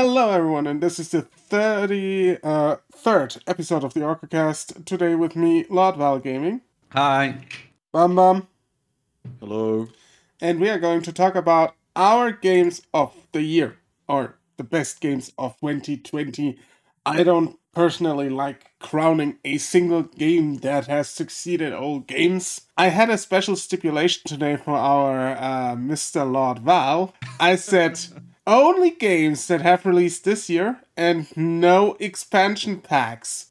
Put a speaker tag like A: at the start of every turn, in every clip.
A: Hello, everyone, and this is the 33rd uh, third episode of the Orcocast. Today with me, Lord Val Gaming.
B: Hi.
A: Bum Bum.
C: Hello.
A: And we are going to talk about our games of the year, or the best games of 2020. I don't personally like crowning a single game that has succeeded all games. I had a special stipulation today for our uh, Mr. Lord Val. I said only games that have released this year and no expansion packs.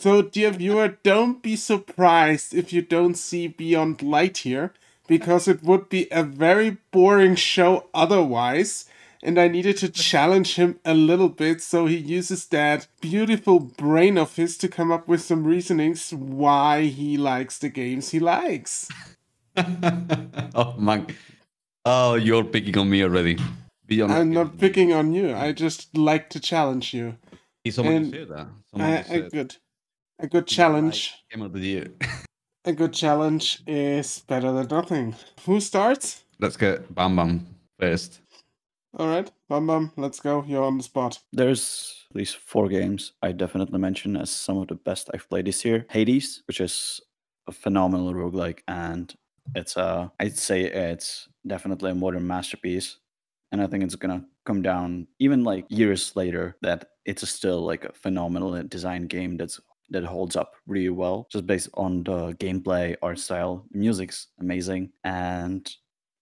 A: So, dear viewer, don't be surprised if you don't see Beyond Light here, because it would be a very boring show otherwise. And I needed to challenge him a little bit, so he uses that beautiful brain of his to come up with some reasonings why he likes the games he likes.
B: oh man. Oh, you're picking on me already.
A: Beyond I'm not picking on you. I just like to challenge you.
B: Someone said that. Someone
A: a, a good, a good challenge.
B: Game of the year.
A: a good challenge is better than nothing. Who starts?
B: Let's get Bam Bam first.
A: All right, Bam Bam, let's go. You're on the spot.
C: There's these four games I definitely mention as some of the best I've played this year. Hades, which is a phenomenal roguelike, and it's a, I'd say it's definitely a modern masterpiece and I think it's gonna come down even like years later that it's still like a phenomenal uh, design game that's that holds up really well just based on the gameplay, art style, music's amazing, and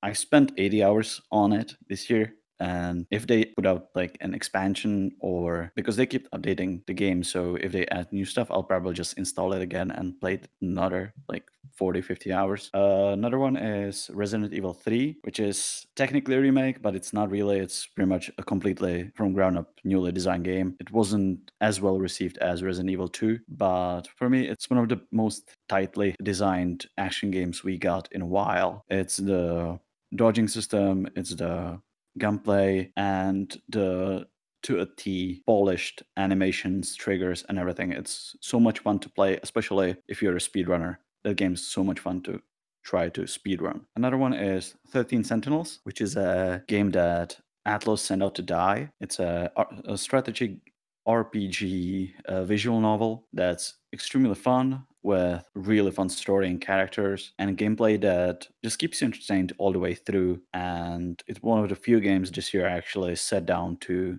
C: I spent 80 hours on it this year. And if they put out like an expansion or because they keep updating the game, so if they add new stuff, I'll probably just install it again and play it another like 40, 50 hours. Uh, another one is Resident Evil 3, which is technically a remake, but it's not really. It's pretty much a completely from ground up, newly designed game. It wasn't as well received as Resident Evil 2, but for me, it's one of the most tightly designed action games we got in a while. It's the dodging system, it's the gunplay, and the to a T polished animations, triggers, and everything. It's so much fun to play, especially if you're a speedrunner that game's so much fun to try to speedrun. Another one is 13 Sentinels, which is a game that Atlus sent out to die. It's a, a strategy RPG uh, visual novel that's extremely fun with really fun story and characters and gameplay that just keeps you entertained all the way through. And it's one of the few games this year I actually sat down to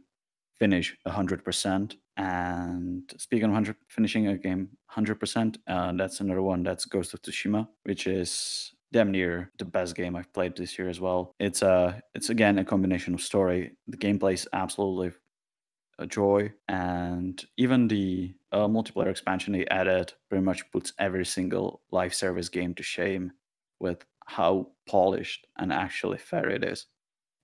C: finish 100%. And speaking of 100, finishing a game 100%, uh, that's another one that's Ghost of Tsushima, which is damn near the best game I've played this year as well. It's uh, it's again a combination of story. The gameplay is absolutely a joy, and even the uh, multiplayer expansion they added pretty much puts every single live service game to shame with how polished and actually fair it is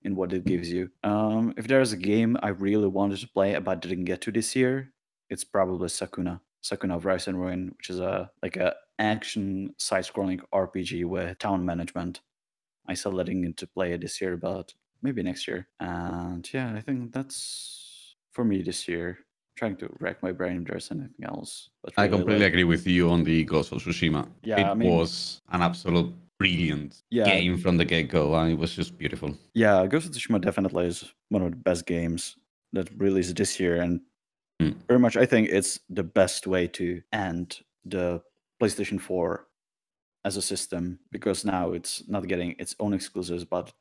C: in what it gives you. Um, if there's a game I really wanted to play but didn't get to this year, it's probably Sakuna. Sakuna of Rice and Ruin, which is a like a action side-scrolling RPG with town management. I still letting into play it this year, but maybe next year. And yeah, I think that's for me this year. Trying to rack my brain if there's anything else.
B: Really I completely like... agree with you on the Ghost of Tsushima. Yeah, it I mean, was an absolute brilliant yeah. game from the get go, and it was just beautiful.
C: Yeah, Ghost of Tsushima definitely is one of the best games that released this year, and mm. very much I think it's the best way to end the PlayStation 4 as a system because now it's not getting its own exclusives, but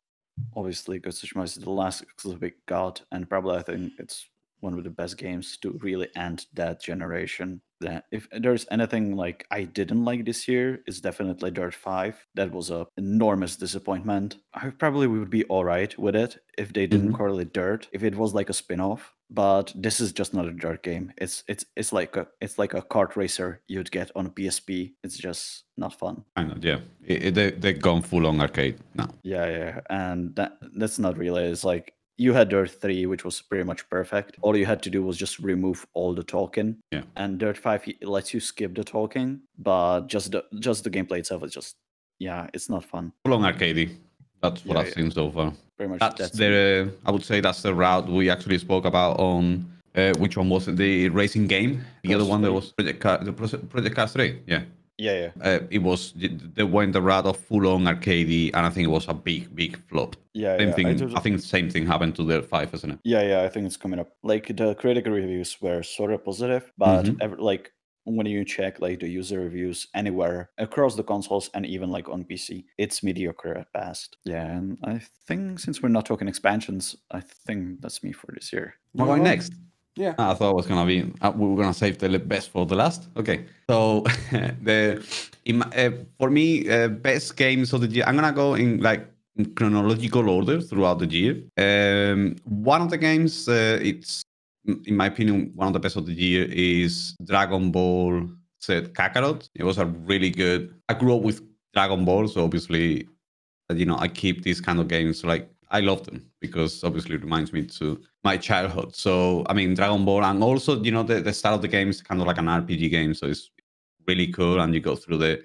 C: obviously Ghost of Tsushima is the last exclusive it got, and probably I think it's one of the best games to really end that generation that if there's anything like I didn't like this year, it's definitely Dirt 5. That was a enormous disappointment. I probably would be all right with it if they didn't mm-hmm. correlate Dirt, if it was like a spin-off. But this is just not a Dirt game. It's it's it's like a it's like a kart racer you'd get on a PSP. It's just not fun.
B: I know, yeah. It, it, they they've gone full on arcade now.
C: Yeah, yeah, and that that's not really. It's like you had Dirt 3, which was pretty much perfect. All you had to do was just remove all the talking.
B: Yeah.
C: And Dirt 5 lets you skip the talking, but just the just the gameplay itself is just yeah, it's not fun.
B: Long arcadey. That's what yeah, I've yeah. seen so far. Pretty much. That's, that's the uh, I would say that's the route we actually spoke about on uh, which one was? The racing game. The other one that was Project Cars, the Project Cars 3. Yeah.
C: Yeah, yeah. Uh,
B: it was they went the route of full on arcade, and I think it was a big, big flop.
C: Yeah,
B: same
C: yeah.
B: thing. I. I think the same thing happened to the five, isn't it?
C: Yeah, yeah. I think it's coming up. Like the critical reviews were sort of positive, but mm-hmm. ever, like when you check like the user reviews anywhere across the consoles and even like on PC, it's mediocre at best. Yeah, and I think since we're not talking expansions, I think that's me for this year.
B: We're going next.
A: Yeah.
B: I thought it was gonna be uh, we were gonna save the best for the last. Okay, so the in, uh, for me uh, best games of the year. I'm gonna go in like in chronological order throughout the year. Um, one of the games uh, it's in my opinion one of the best of the year is Dragon Ball Z Kakarot. It was a really good. I grew up with Dragon Ball, so obviously, you know, I keep these kind of games like I love them because obviously it reminds me to my childhood. So I mean Dragon Ball and also you know the, the style of the game is kind of like an RPG game, so it's really cool and you go through the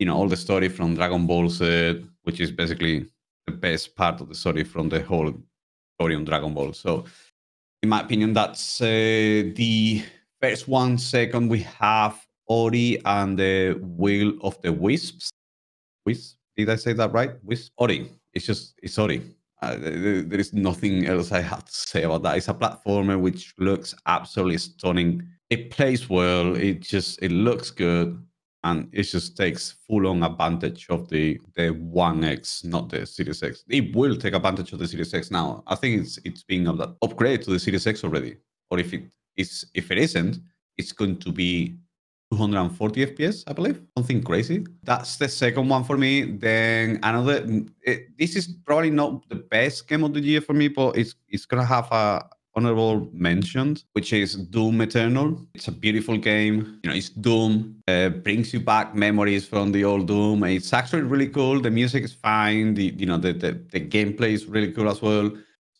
B: you know all the story from Dragon Ball Z, which is basically the best part of the story from the whole story on Dragon Ball. So in my opinion, that's uh, the first one. Second, we have Ori and the Will of the Wisps. Wisp? Did I say that right? Wisp? Ori. It's just it's Ori. Uh, there is nothing else I have to say about that. It's a platformer which looks absolutely stunning. It plays well. It just it looks good, and it just takes full on advantage of the the One X, not the Series X. It will take advantage of the Series X now. I think it's it's being upgraded to the Series X already. Or if it is if it isn't, it's going to be 240 FPS, I believe, something crazy. That's the second one for me. Then another. It, this is probably not the best game of the year for me, but it's it's gonna have a honorable mention, which is Doom Eternal. It's a beautiful game. You know, it's Doom. Uh, brings you back memories from the old Doom. It's actually really cool. The music is fine. The you know the the, the gameplay is really cool as well.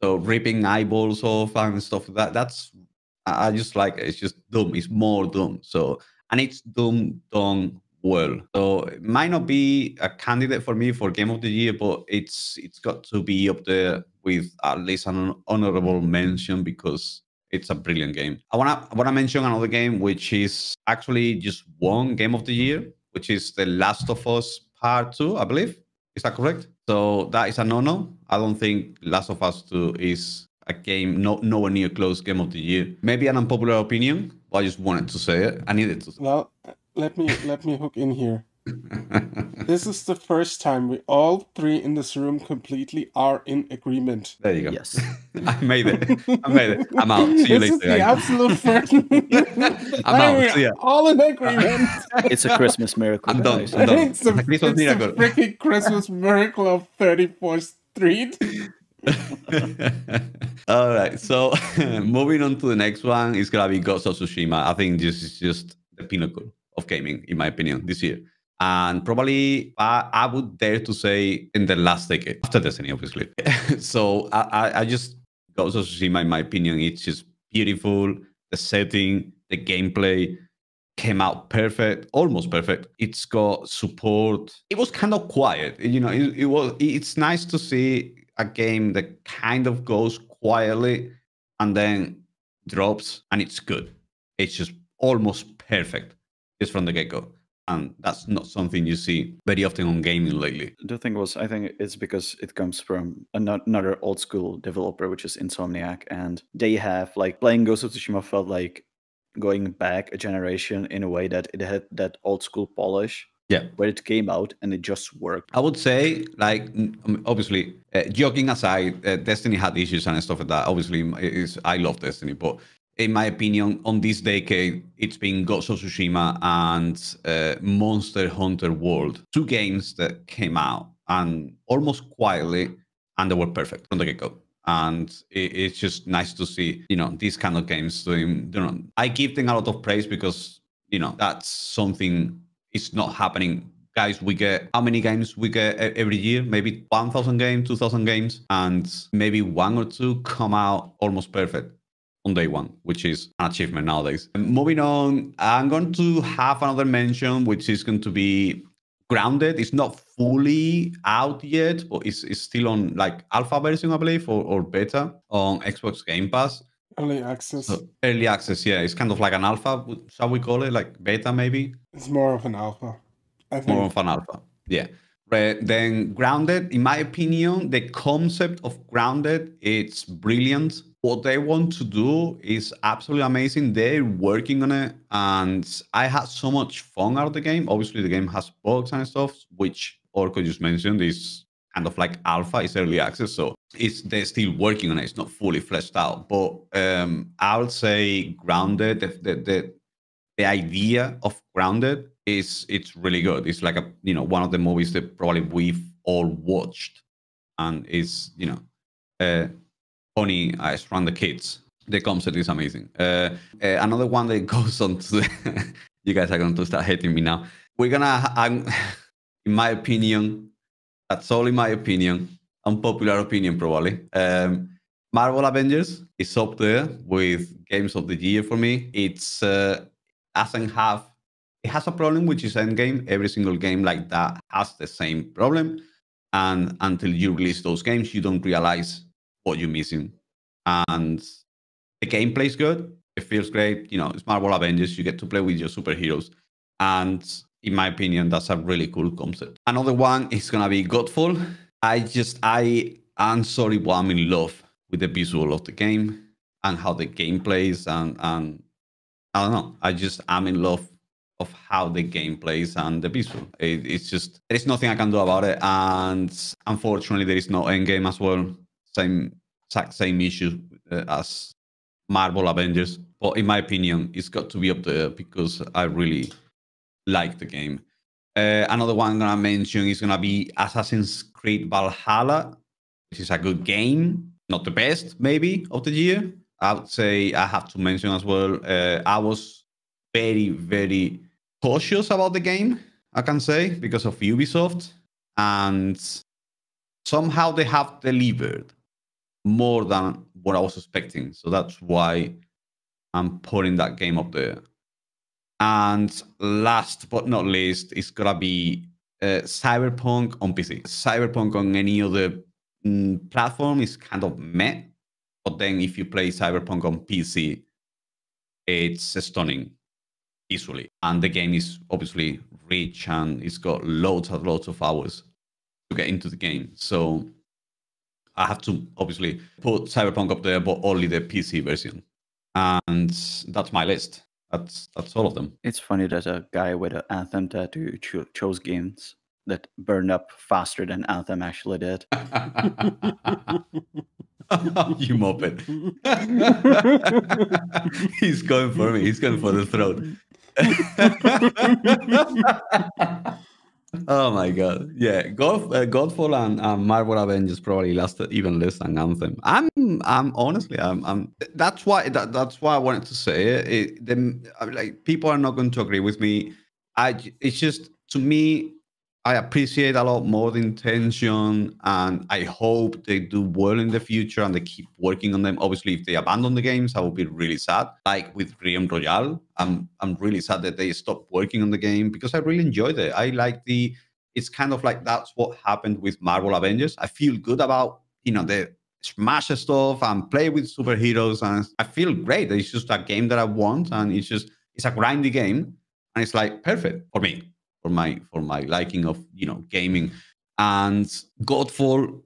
B: So ripping eyeballs off and stuff like that. That's I just like it. It's just Doom. It's more Doom. So and it's Doom done well. So it might not be a candidate for me for Game of the Year, but it's it's got to be up there with at least an honorable mention because it's a brilliant game. I wanna I wanna mention another game which is actually just one Game of the Year, which is The Last of Us Part Two, I believe. Is that correct? So that is a no-no. I don't think Last of Us 2 is a game no nowhere near close game of the year. Maybe an unpopular opinion, but I just wanted to say it. I needed to.
A: Well, let me let me hook in here. this is the first time we all three in this room completely are in agreement.
B: There you go.
C: Yes,
B: I made it. I made it. I'm out. See you
A: this
B: later.
A: Is the absolute first.
B: I'm out. See ya.
A: All in agreement.
C: It's a Christmas miracle.
B: I'm done. I'm done.
A: It's, a, it's Christmas it's miracle. freaking Christmas miracle of 34th Street.
B: All right. So moving on to the next one is gonna be Ghost of Tsushima. I think this is just the pinnacle of gaming, in my opinion, this year. And probably I, I would dare to say in the last decade, after Destiny, obviously. so I, I, I just Ghost of Tsushima, in my opinion, it's just beautiful. The setting, the gameplay, came out perfect, almost perfect. It's got support. It was kind of quiet, you know. It, it was. It's nice to see a game that kind of goes quietly and then drops and it's good. It's just almost perfect just from the get go. And that's not something you see very often on gaming lately.
C: The thing was, I think it's because it comes from another old school developer, which is Insomniac, and they have like playing Ghost of Tsushima felt like going back a generation in a way that it had that old school polish
B: yeah.
C: where it came out and it just worked.
B: I would say like obviously uh, joking aside uh, destiny had issues and stuff like that. Obviously is i love destiny but in my opinion on this decade it's been ghost of tsushima and uh, monster hunter world two games that came out and almost quietly and they were perfect from the get-go. And it, it's just nice to see you know these kind of games doing you know i give them a lot of praise because you know that's something it's not happening. Guys we get how many games we get every year? Maybe 1000 games 2000 games and maybe one or two come out almost perfect on day one which is an achievement nowadays. And moving on i'm going to have another mention which is going to be grounded. It's not fully out yet but it's, it's still on like alpha version i believe or, or beta on xbox game pass
A: Early access.
B: So early access, yeah, it's kind of like an alpha, shall we call it, like beta maybe?
A: It's more of an alpha. I think.
B: More of an alpha, yeah. Right, then grounded, in my opinion, the concept of grounded, it's brilliant. What they want to do is absolutely amazing. They're working on it, and I had so much fun out of the game. Obviously, the game has bugs and stuff, which Orko just mentioned is kind of like alpha, it's early access, so it's they're still working on it. It's not fully fleshed out, but um, I would say grounded. The, the the the idea of grounded is it's really good. It's like a you know one of the movies that probably we've all watched, and is you know, uh, funny as from the kids. The concept is amazing. Uh, uh, another one that goes on to the, you guys are going to start hating me now. We're gonna, I'm, in my opinion, that's all in my opinion, unpopular opinion probably. Um, Marvel Avengers is up there with games of the year for me. It's uh, doesn't have it has a problem which is endgame. Every single game like that has the same problem, and until you release those games, you don't realize what you're missing. And the gameplay is good. It feels great. You know, it's Marvel Avengers. You get to play with your superheroes, and in my opinion, that's a really cool concept. Another one is gonna be Godfall. I just I am sorry, but I'm in love with the visual of the game and how the game plays and and I don't know. I just I'm in love of how the game plays and the visual. It, it's just there is nothing I can do about it, and unfortunately, there is no end game as well. Same exact same issue uh, as Marvel Avengers. But in my opinion, it's got to be up there because I really like the game. Uh, another one I'm gonna mention is gonna be Assassin's Creed Valhalla, which is a good game, not the best maybe of the year. I would say I have to mention as well. Uh, I was very very cautious about the game. I can say because of Ubisoft, and somehow they have delivered more than what I was expecting. So that's why I'm putting that game up there. And last but not least, it's gonna be uh, Cyberpunk on PC. Cyberpunk on any other mm, platform is kind of meh, but then if you play Cyberpunk on PC, it's stunning visually, and the game is obviously rich and it's got loads and loads of hours to get into the game. So I have to obviously put Cyberpunk up there, but only the PC version, and that's my list. That's that's all of them.
C: It's funny that a guy with an Anthem tattoo cho- chose games that burned up faster than Anthem actually did.
B: you moped. He's going for me. He's going for the throat. Oh my god! Yeah, God, uh, Godfall and Marvel Avengers probably lasted even less than Anthem. I'm, I'm honestly, I'm, I'm. That's why. That, that's why I wanted to say it. it like people are not going to agree with me. I. It's just to me. I appreciate a lot more the intention, and I hope they do well in the future and they keep working on them. Obviously, if they abandon the games, I will be really sad. Like with Realm Royale, I'm I'm really sad that they stopped working on the game because I really enjoyed it. I like the. It's kind of like that's what happened with Marvel Avengers. I feel good about you know the smash stuff and play with superheroes, and I feel great. It's just a game that I want, and it's just it's a grindy game, and it's like perfect for me for my for my liking of you know gaming. And godfall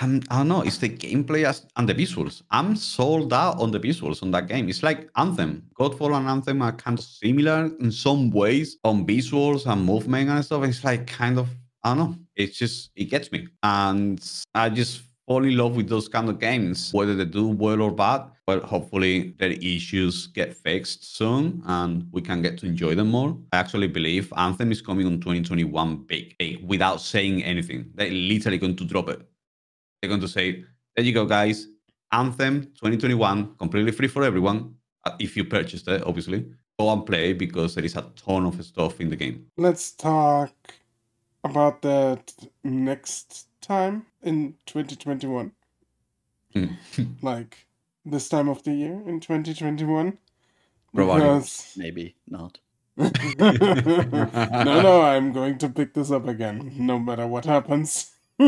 B: I'm, i don't know it's the gameplay as, and the visuals. I'm sold out on the visuals on that game. It's like anthem. Godfall and anthem are kind of similar in some ways on visuals and movement and stuff. It's like kind of i don't know. It's just it gets me. And i just fall in love with those kind of games whether they do well or bad well, hopefully their issues get fixed soon and we can get to enjoy them more. I actually believe Anthem is coming on 2021 big, big without saying anything. They're literally going to drop it. They're going to say, there you go, guys. Anthem 2021, completely free for everyone. Uh, if you purchased it, obviously. Go and play because there is a ton of stuff in the game.
A: Let's talk about that next time in 2021.
B: Mm.
A: like this time of the year in 2021
B: Provided.
A: because
C: Maybe not.
A: no no i'm going to pick this up again no matter what happens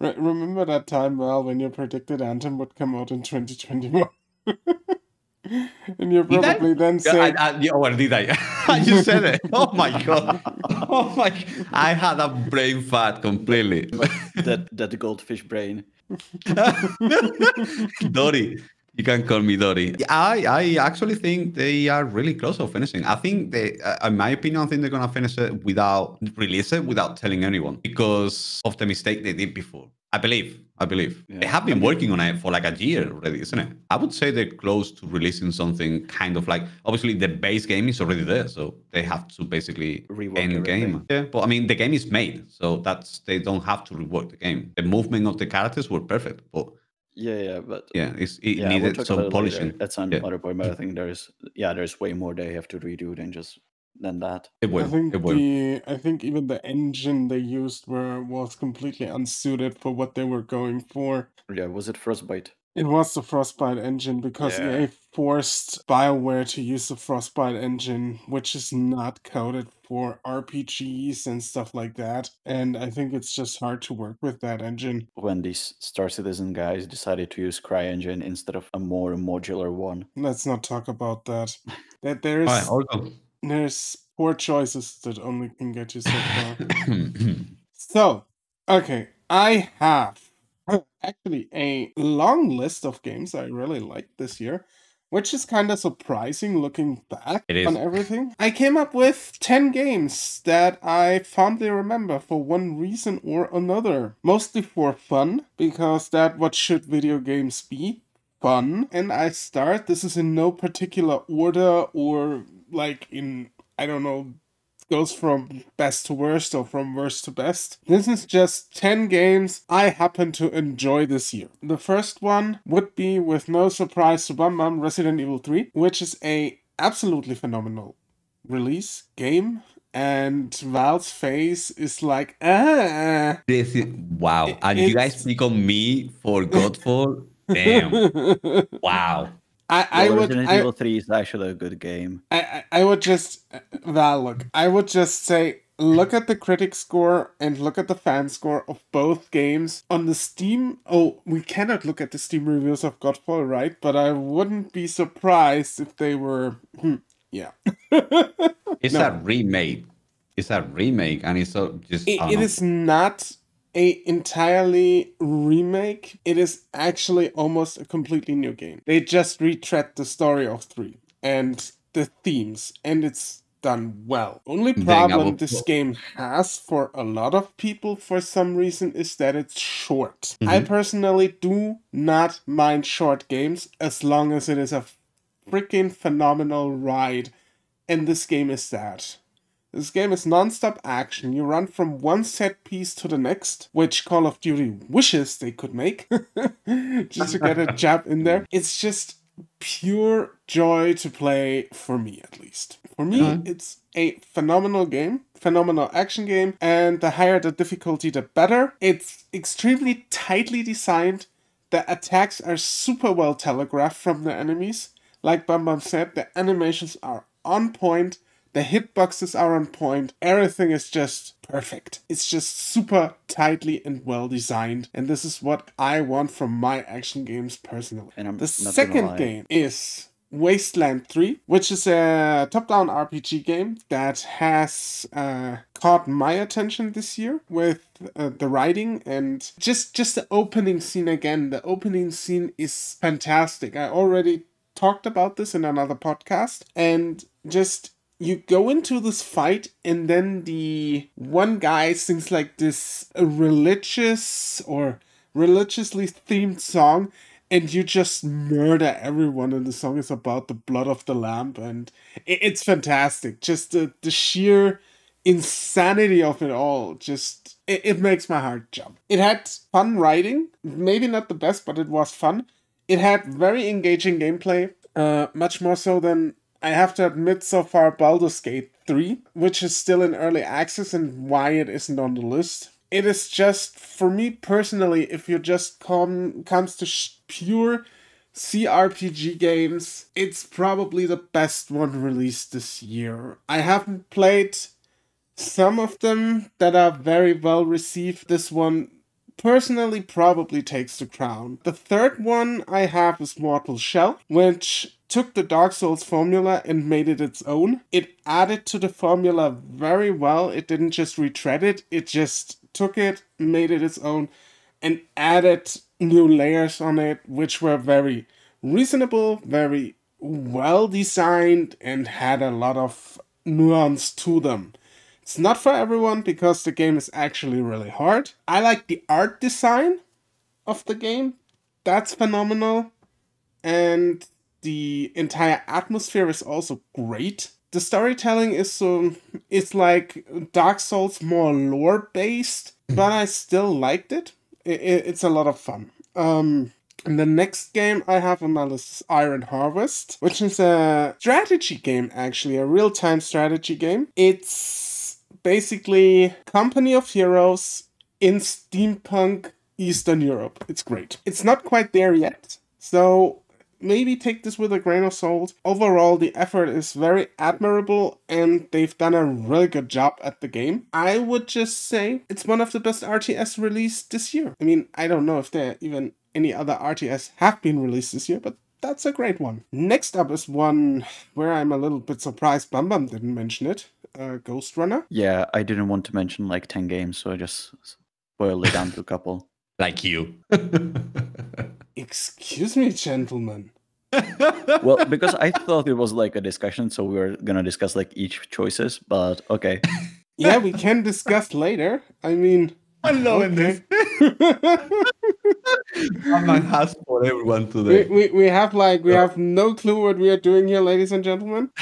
A: Re- remember that time, well, when you predicted Anthem would come out in 2021? and you
B: Did
A: probably then
B: Yeah,
A: said,
B: I, I, oh, yeah, or did I? I just said it. Oh my god. Oh my. I had a brain fat completely.
C: that that goldfish brain.
B: Dory. You can call me Dory. I, I actually think they are really close of finishing. I think they, uh, in my opinion, I think they're gonna finish it without release it without telling anyone because of the mistake they did before. I believe. I believe they have been working on it for like a year already, isn't it? I would say they're close to releasing something kind of like. Obviously, the base game is already there, so they have to basically
C: Rework
B: end game. Yeah, but I mean, the game is made, so that's they don't have to rework the game. The movement of the characters were perfect, but
C: Yeah, yeah, but
B: yeah, it's, it
C: yeah, we'll
B: needed some
C: about it later.
B: polishing.
C: That's
B: Yeah.
C: another point, but I think there's yeah, there's way more they have to redo than just than that.
B: It will.
A: I think
B: it will.
A: the I think even the engine they used were was completely unsuited for what they were going for.
C: Yeah, was it Frostbite?
A: It was the Frostbite engine because
C: Yeah.
A: EA forced BioWare to use the Frostbite engine, which is not coded for RPGs and stuff like that. And I think it's just hard to work with that engine.
C: When these Star Citizen guys decided to use CryEngine instead of a more modular one.
A: Let's not talk about that. That there's
B: All right, Olga.
A: There's poor choices that only can get you so far. So, okay, I have actually a long list of games I really liked this year, which is kind of surprising looking back on everything. I came up with 10 games that I fondly remember for one reason or another. Mostly for fun, because that what should video games be? Fun. And I start, this is in no particular order or like in, I don't know, goes from best to worst or from worst to best. This is just 10 games I happen to enjoy this year. The first one would be, with no surprise to Bum Bum, Resident Evil 3, which is a absolutely phenomenal release game. And Val's face is like, ah.
B: This is, wow.
A: It-
B: and you guys pick on me for Godfall? Damn. Wow.
A: I, I
C: Well,
A: would
C: Resident
A: I,
C: Evil 3 is actually a good game.
A: I, I I would just Val look. I would just say look at the critic score and look at the fan score of both games on the Steam. Oh, we cannot look at the Steam reviews of Godfall, right? But I wouldn't be surprised if they were. Hmm, yeah,
B: It's
A: No.
B: a remake. It's a remake, and it's so just.
A: it,
B: I don't
A: it
B: know.
A: is not a entirely remake. It is actually almost a completely new game. They just retread the story of three and the themes, and it's done well. Only problem
B: will-
A: this game has for a lot of people for some reason is that it's short. I personally do not mind short games as long as it is a freaking phenomenal ride, and this game is that. This game is non-stop action. You run from one set piece to the next, which Call of Duty wishes they could make, just to get a jab in there. It's just pure joy to play for me, at least. For me,
B: Mhm.
A: it's a phenomenal game, phenomenal action game, and the higher the difficulty, the better. It's extremely tightly designed. The attacks are super well telegraphed from the enemies. Like Bam Bam said, the animations are on point. The hitboxes are on point. Everything is just perfect. It's just super tightly and well designed. And this is what I want from my action games personally.
C: And I'm
A: the second game is Wasteland 3, which is a top down RPG game that has uh, caught my attention this year with uh, the writing and just, just the opening scene again. The opening scene is fantastic. I already talked about this in another podcast and just you go into this fight and then the one guy sings like this religious or religiously themed song and you just murder everyone and the song is about the blood of the lamb and it's fantastic. Just the, the sheer insanity of it all just it, it makes my heart jump. It had fun writing maybe not the best but it was fun. It had very engaging gameplay uh, much more so than I have to admit so far Baldur's Gate 3, which is still in early access and why it isn't on the list. It is just, for me personally, if you just come comes to pure CRPG games, it's probably the best one released this year. I haven't played some of them that are very well received. This one personally probably takes the crown. The third one I have is Mortal Shell, which took the Dark Souls formula and made it its own. It added to the formula very well. It didn't just retread it, it just took it, made it its own, and added new layers on it, which were very reasonable, very well designed, and had a lot of nuance to them. It's not for everyone because the game is actually really hard. I like the art design of the game. That's phenomenal. And the entire atmosphere is also great. The storytelling is so it's like Dark Souls more lore based, but I still liked it. it, it it's a lot of fun. Um and the next game I have on my list is Iron Harvest, which is a strategy game, actually, a real time strategy game. It's basically Company of Heroes in steampunk Eastern Europe. It's great. It's not quite there yet, so maybe take this with a grain of salt. Overall, the effort is very admirable and they've done a really good job at the game. I would just say it's one of the best RTS released this year. I mean, I don't know if there even any other RTS have been released this year, but that's a great one. Next up is one where I'm a little bit surprised Bam Bam didn't mention it. Uh, Ghost Runner.
C: Yeah, I didn't want to mention like 10 games, so I just boiled it down to a couple.
B: Like you.
A: Excuse me, gentlemen.
C: well, because I thought it was like a discussion, so we were gonna discuss like each choices, but okay.
A: Yeah, we can discuss later. I mean,
B: I'm loving this. I'm a has for everyone
A: we,
B: today.
A: we, we have like we have no clue what we are doing here, ladies and gentlemen.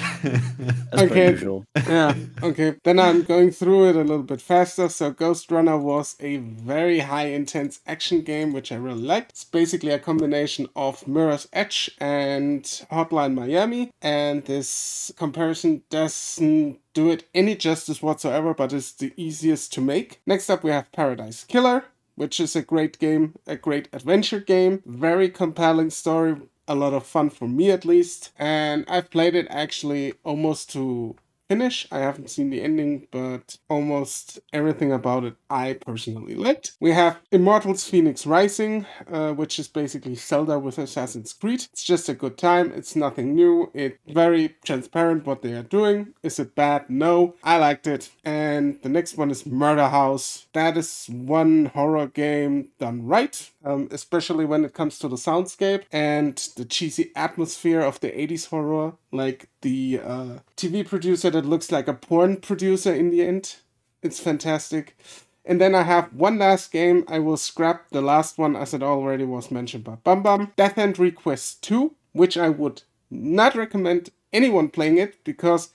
C: As
A: Okay.
C: usual.
A: yeah. Okay. Then I'm going through it a little bit faster. So Ghost Runner was a very high intense action game, which I really liked. It's basically a combination of Mirror's Edge and Hotline Miami. And this comparison doesn't do it any justice whatsoever, but it's the easiest to make. Next up we have Paradise Killer. Which is a great game, a great adventure game, very compelling story, a lot of fun for me at least. And I've played it actually almost to finish. I haven't seen the ending, but almost everything about it I personally liked. We have Immortals Phoenix Rising, uh, which is basically Zelda with Assassin's Creed. It's just a good time. It's nothing new. It's very transparent what they are doing. Is it bad? No. I liked it. And the next one is Murder House. That is one horror game done right, um, especially when it comes to the soundscape and the cheesy atmosphere of the 80s horror. Like the uh, TV producer that looks like a porn producer in the end. It's fantastic. And then I have one last game. I will scrap the last one as it already was mentioned by Bum Bum. Death End Request 2, which I would not recommend anyone playing it because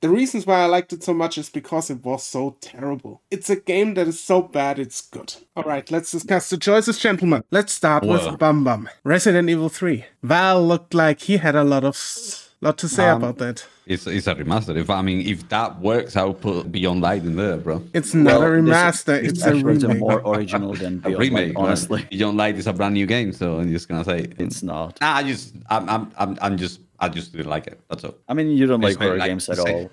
A: the reasons why I liked it so much is because it was so terrible. It's a game that is so bad it's good. Alright, let's discuss the choices, gentlemen. Let's start
B: Well.
A: with Bum Bum. Resident Evil 3. Val looked like he had a lot of lot to say
B: Um,
A: about that.
B: It's it's a remaster. If I mean, if that works, I'll put Beyond Light in there, bro.
A: It's not
C: Well,
A: a
C: this is-
A: remaster,
C: this
A: it's
C: is
A: a
C: actually
A: remake.
C: more original than
B: A
C: Beyond Light,
B: remake, man.
C: honestly.
B: Beyond Light is a brand new game, so I'm just gonna say.
C: It's not.
B: Nah, I just, I'm, I'm, I'm, I'm just, I just didn't like it. That's all.
C: I mean, you don't
B: It's
C: like horror
B: like,
C: games at all.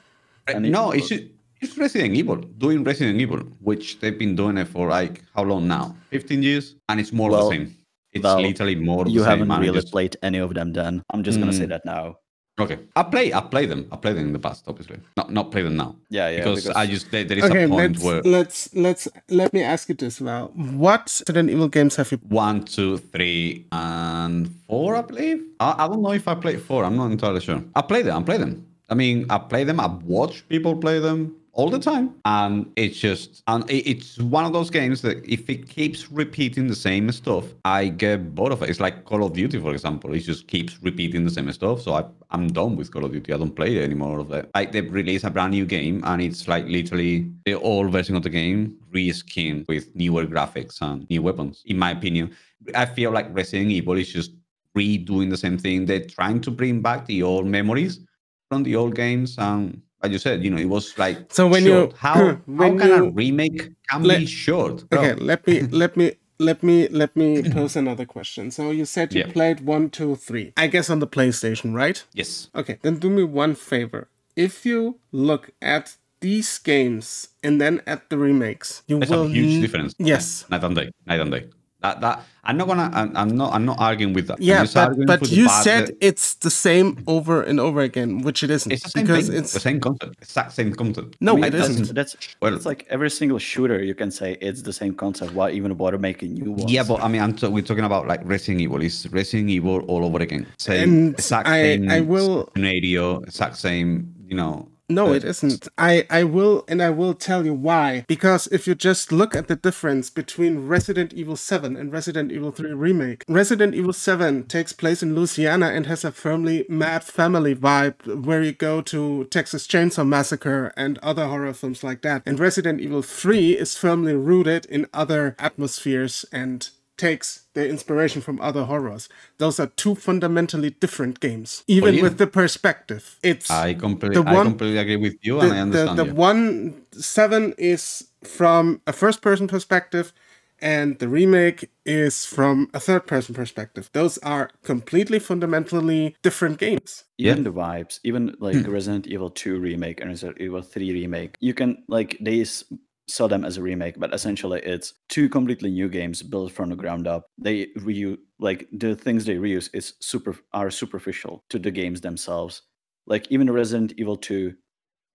B: No, it's it's Resident Evil doing Resident Evil, which they've been doing it for like how long now? Fifteen years, and it's more
C: Well,
B: the same. It's
C: well,
B: literally more. of
C: You
B: the
C: haven't really
B: just-
C: played any of them then. I'm just gonna say
B: Mm.
C: that now.
B: Okay, I play, I play them. I played them in the past, obviously. Not, not play them now.
C: Yeah, yeah.
B: because, I just there, there is
A: Okay,
B: a point
A: let's
B: where
A: let's let's let me ask you this now. What Resident Evil games have you
B: one, two, three, and four, I believe. I, I don't know if I played four. I'm not entirely sure. I play them. I play them. I mean, I play them. I watch people play them all the time, and it's just, and it's one of those games that if it keeps repeating the same stuff, I get bored of it. It's like Call of Duty, for example. It just keeps repeating the same stuff, so I, I'm done with Call of Duty. I don't play it anymore of that. Like they've released a brand new game, and it's like literally the old version of the game reskinned with newer graphics and new weapons. In my opinion, I feel like Resident Evil is just redoing the same thing. They're trying to bring back the old memories from the old games. And like you said, you know, it was like
A: So when you-
B: short. how how
A: when
B: can a remake can
A: Let-
B: be short? bro?
A: Okay, let me let me let me let me pose another question. So you said you
B: Yeah.
A: played one, two, three. I guess on the PlayStation, right?
B: Yes.
A: Okay, then do me one favor. If you look at these games and then at the remakes, you
B: There's
A: will
B: a huge difference.
A: Yes.
B: night and day, night and day. That that I'm not gonna. I'm, I'm not. I'm not arguing with that.
A: Yeah, but, but you said
B: that
A: it's the same over and over again, which it isn't.
B: it's the same
A: because
B: thing.
A: it's
B: the same concept. Exact same concept.
A: no,
C: I mean,
A: it
C: that's,
A: isn't.
C: That's
B: Well-
C: it's like every single shooter you can say it's the same concept. Why even bother making new ones?
B: Yeah, but I mean, I'm t- we're talking about like Resident Evil. It's Resident Evil all over again. Same,
A: And
B: exact
A: I-
B: same
A: I will-
B: scenario, exact same. You know.
A: No, it isn't. I, I will, and I will tell you why. Because if you just look at the difference between Resident Evil 7 and Resident Evil 3 Remake, Resident Evil 7 takes place in Louisiana and has a firmly mad family vibe where you go to Texas Chainsaw Massacre and other horror films like that. And Resident Evil 3 is firmly rooted in other atmospheres and takes their inspiration from other horrors. Those are two fundamentally different games, even
B: yeah.
A: with the perspective. It's
B: I completely,
A: the
B: I completely agree with you,
A: the,
B: and I
A: the,
B: understand
A: the
B: you.
A: one seven is from a first person perspective and the remake is from a third person perspective those are completely fundamentally different games
C: even the vibes, even like
B: Hmm.
C: Resident Evil 2 remake and Resident Evil 3 remake, you can like they s- sell them as a remake, but essentially it's two completely new games built from the ground up. They reuse like the things they reuse is super are superficial to the games themselves. Like even Resident Evil 2,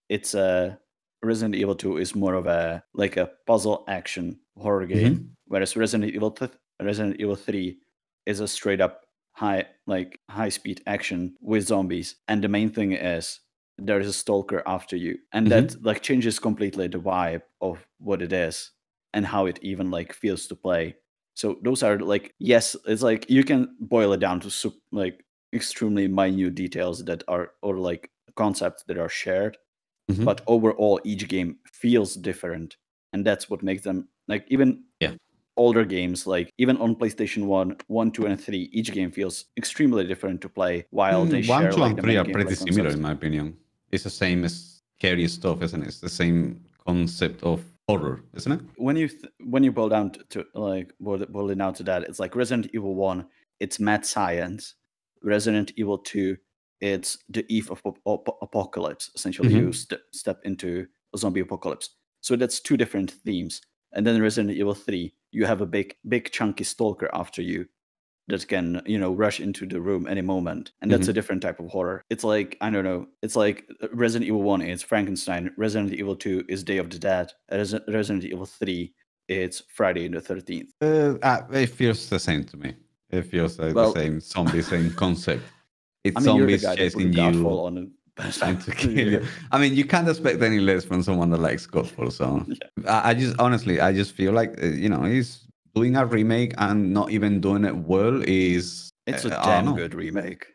C: it's a Resident Evil 2 is more of a like a puzzle action horror mm-hmm. game, whereas Resident Evil th- Resident Evil 3 is a straight up high like high speed action with zombies and the main thing is there is a stalker after you and that like changes completely the vibe of what it is and how it even like feels to play so those are like yes it's like you can boil it down to like extremely minute details that are or like concepts that are shared
B: Mhm.
C: but overall each game feels different and that's what makes them like even
B: Yeah.
C: older games like even on playstation 1 1 2 and 3 each game feels extremely different to play while they
B: Mm, one,
C: share
B: two,
C: like,
B: and three are
C: gameplay
B: pretty similar, in my opinion. It's the same as scary stuff, isn't it? It's the same concept of horror, isn't it?
C: when you th- when you boil down to, to like boil, it- boil it down to that it's like resident evil 1 it's mad science resident evil 2 it's the eve of ap- ap- apocalypse essentially
B: Mhm.
C: you step step into a zombie apocalypse so that's two different themes and then resident evil 3 you have a big big chunky stalker after you that can you know rush into the room any moment and that's a different type of horror it's like i don't know it's like uh, resident evil 1 is frankenstein resident evil 2 is day of the dead Resi- resident evil 3 it's friday the 13th
B: Uh, uh, it feels the same to me. It feels like
C: Well-
B: the same zombie, same concept. It's
C: i mean
B: zombies
C: guy that put
B: chasing you,
C: on
B: trying to kill you. I mean, you can't expect any less from someone that likes Godfall. So I, I just honestly, I just feel like uh, you know he's doing a remake and not even doing it well is
C: it's
B: uh,
C: a
B: don't
C: damn good remake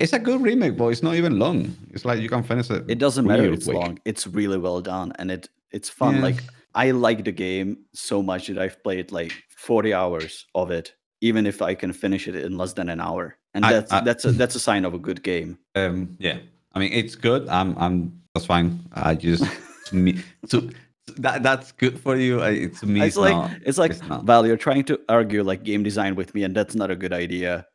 B: It's a good remake, but it's not even long. It's like you can finish it.
C: it doesn't matter
B: real
C: it's
B: quick.
C: long it's really well done and it it's fun
B: Yeah.
C: like i like the game so much that i've played like 40 hours of it even if i can finish it in less than an hour and
B: I-
C: that's
B: I-
C: that's a that's a sign of a good game
B: Um, yeah, I mean it's good. I'm, I'm that's fine. I just to me, to that that's good for you. I, to me,
C: it's
B: it's,
C: like
B: not.
C: it's like
B: it's
C: val you're trying to argue like game design with me and that's not a good idea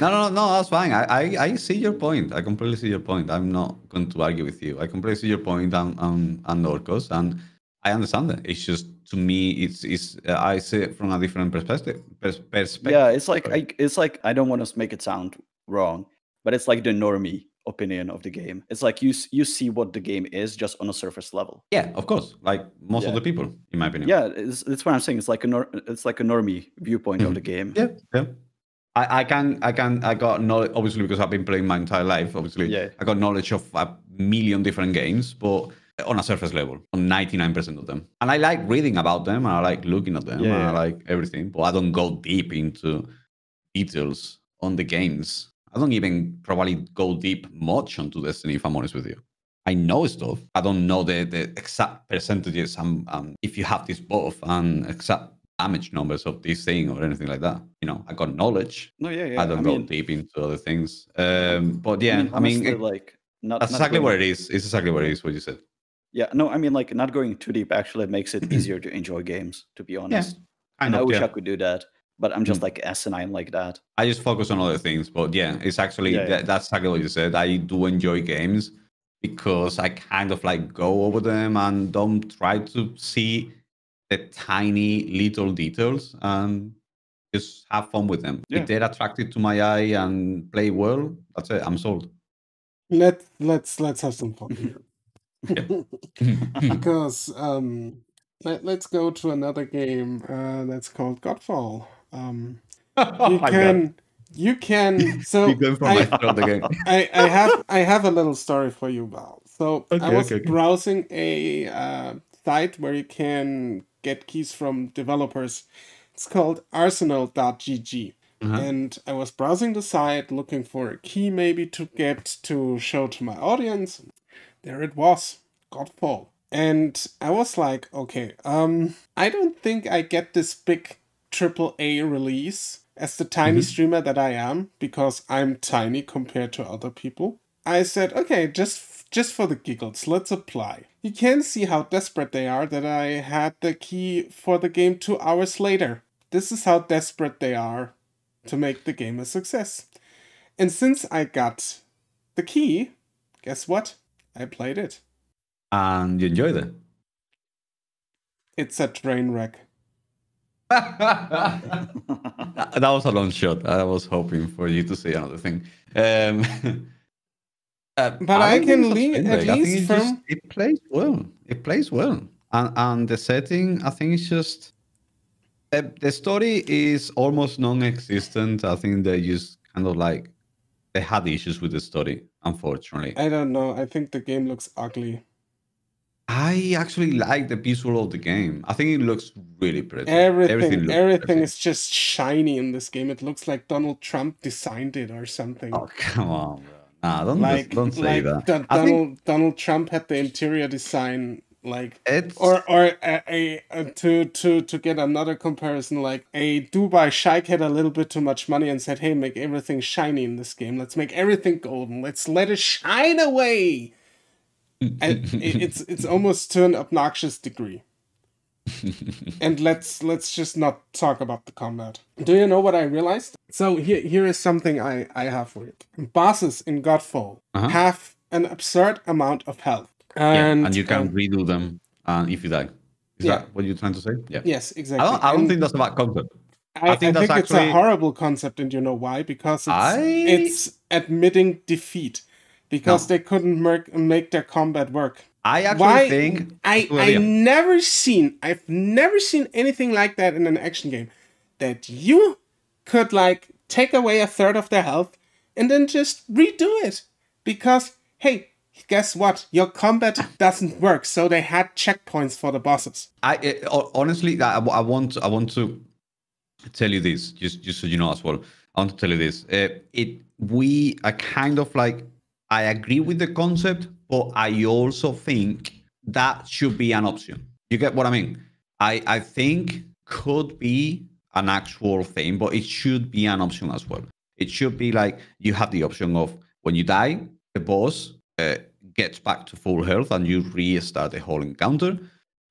B: No, no, no, no, that's fine. I, I, I see your point. I completely see your point. I'm not going to argue with you. I completely see your point on on, on Orcos, and I understand that. It's just to me, it's it's uh, I see it from a different perspective. Pers- perspective.
C: yeah it's like. I, it's like i don't want to make it sound wrong but it's like the normie opinion of the game it's like you you see what the game is just on a surface level
B: yeah, of course. Like most
C: Yeah.
B: of the people, in my opinion.
C: yeah it's, it's what i'm saying it's like a nor- it's like a normie viewpoint of the mm-hmm. game
B: Yeah, yeah. I, I can I can I got knowledge obviously because I've been playing my entire life. Obviously,
C: Yeah.
B: I got knowledge of a million different games, but on a surface level, on ninety nine percent of them. And I like reading about them, and I like looking at them,
C: Yeah,
B: and I like everything, but I don't go deep into details on the games. I don't even probably go deep much onto Destiny, if I'm honest with you. I know stuff. I don't know the, the exact percentages and um, if you have this buff and exact damage numbers of this thing or anything like that. You know, I got knowledge.
C: no yeah yeah
B: I don't
C: I
B: go
C: mean,
B: deep into other things. Um, but yeah, I mean,
C: honestly,
B: it-
C: like not
B: that's
C: not
B: exactly
C: going-
B: what it is. It's exactly what it is. What you said.
C: yeah no i mean like not going too deep actually makes it easier to enjoy games to be honest
B: I
C: and i wish
B: Yeah.
C: i could do that but i'm just
B: Mm.
C: like asinine like that
B: I just focus on other things. But yeah, it's actually
C: Yeah, yeah.
B: that, that's exactly what you said. I do enjoy games, because I kind of like go over them and don't try to see the tiny little details and just have fun with them.
C: Yeah.
B: If they're attracted to my eye and play well, that's it. I'm sold.
A: Let let's let's have some fun here.
B: Yeah.
A: because um let, let's go to another game uh that's called Godfall. Um
B: oh
A: you can you can so
B: You're going for my
A: I. I, I have I have a little story for you, Val. So I was
B: okay, okay.
A: browsing a uh, site where you can get keys from developers. It's called arsenal.gg.
B: Uh-huh.
A: And I was browsing the site looking for a key maybe to get to show to my audience. There it was, Godfall. And I was like, okay, um, I don't think I get this big triple A release as the tiny mm-hmm. streamer that I am because I'm tiny compared to other people. I said, okay, just just for the giggles, let's apply. You can see how desperate they are that I had the key for the game two hours later. This is how desperate they are to make the game a success. And since I got the key, guess what? I played it.
B: And you enjoyed it.
A: It's a train wreck.
B: that was a long shot. I was hoping for you to say another thing. Um, uh,
A: But I
B: don't
A: can
B: think it's a
A: lea-
B: train
A: at.
B: I
A: least
B: it's just- it plays well. It plays well, and and the setting. I think it's just uh, the story is almost non-existent. I think they just kind of like they had issues with the story. Unfortunately,
A: I don't know. I think the game looks ugly.
B: I actually like the visual of the game. I think it looks really pretty.
A: Everything,
B: looks
A: everything,
B: pretty.
A: is just shiny in this game. It looks like Donald Trump designed it or something.
B: Oh come on, bro. Nah, don't
A: like,
B: don't say
A: like
B: that. I
A: Donald
B: think
A: Donald Trump had the interior design like
B: it's
A: or or a, a, a to to to get another comparison like a Dubai Sheikh had a little bit too much money and said, "Hey, make everything shiny in this game. Let's make everything golden. Let's let it shine away." And it's it's almost to an obnoxious degree. and let's let's just not talk about the combat. Do you know what I realized? So here here is something I I have for you. Bosses in Godfall
B: Uh-huh.
A: have an absurd amount of health.
B: yeah,
A: And,
B: and you can
A: um,
B: redo them uh, if you die. Is
A: Yeah.
B: that what you're trying to say? Yeah.
A: yes,
B: I
A: exactly.
B: don't, I don't think that's a bad concept.
A: I, I
B: think
A: think,
B: that's
A: it's a horrible concept, and you know why? Because it's
B: I-
A: it's admitting defeat. Because
B: No.
A: they couldn't make, make their combat work.
B: I actually
A: Why?
B: think
A: I I never seen I've never seen anything like that in an action game. That you could like take away a third of their health and then just redo it because hey, guess what? Your combat doesn't work. So they had checkpoints for the bosses.
B: I it, honestly, I, I want I want to tell you this just just so you know as well. I want to tell you this. Uh, it we are kind of like I agree with the concept, but I also think that should be an option. You get what I mean? I I think could be an actual thing, but it should be an option as well. It should be like you have the option of when you die, the boss uh, gets back to full health and you restart the whole encounter,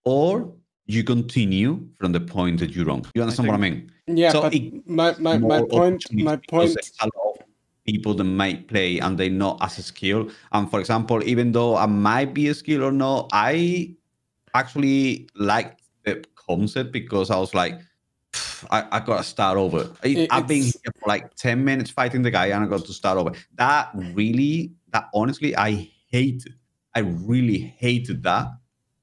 B: or you continue from the point that you're on. You understand what I mean?
A: Yeah,
B: So
A: but my, my, my point my point
B: a lot people that might play and they're not as skilled. And for example, even though I might be a skill or not, I actually like the concept because I was like, I, I gotta start over. I, I've been here for like 10 minutes fighting the guy and I got to start over. That really, that honestly, I hated. I really hated that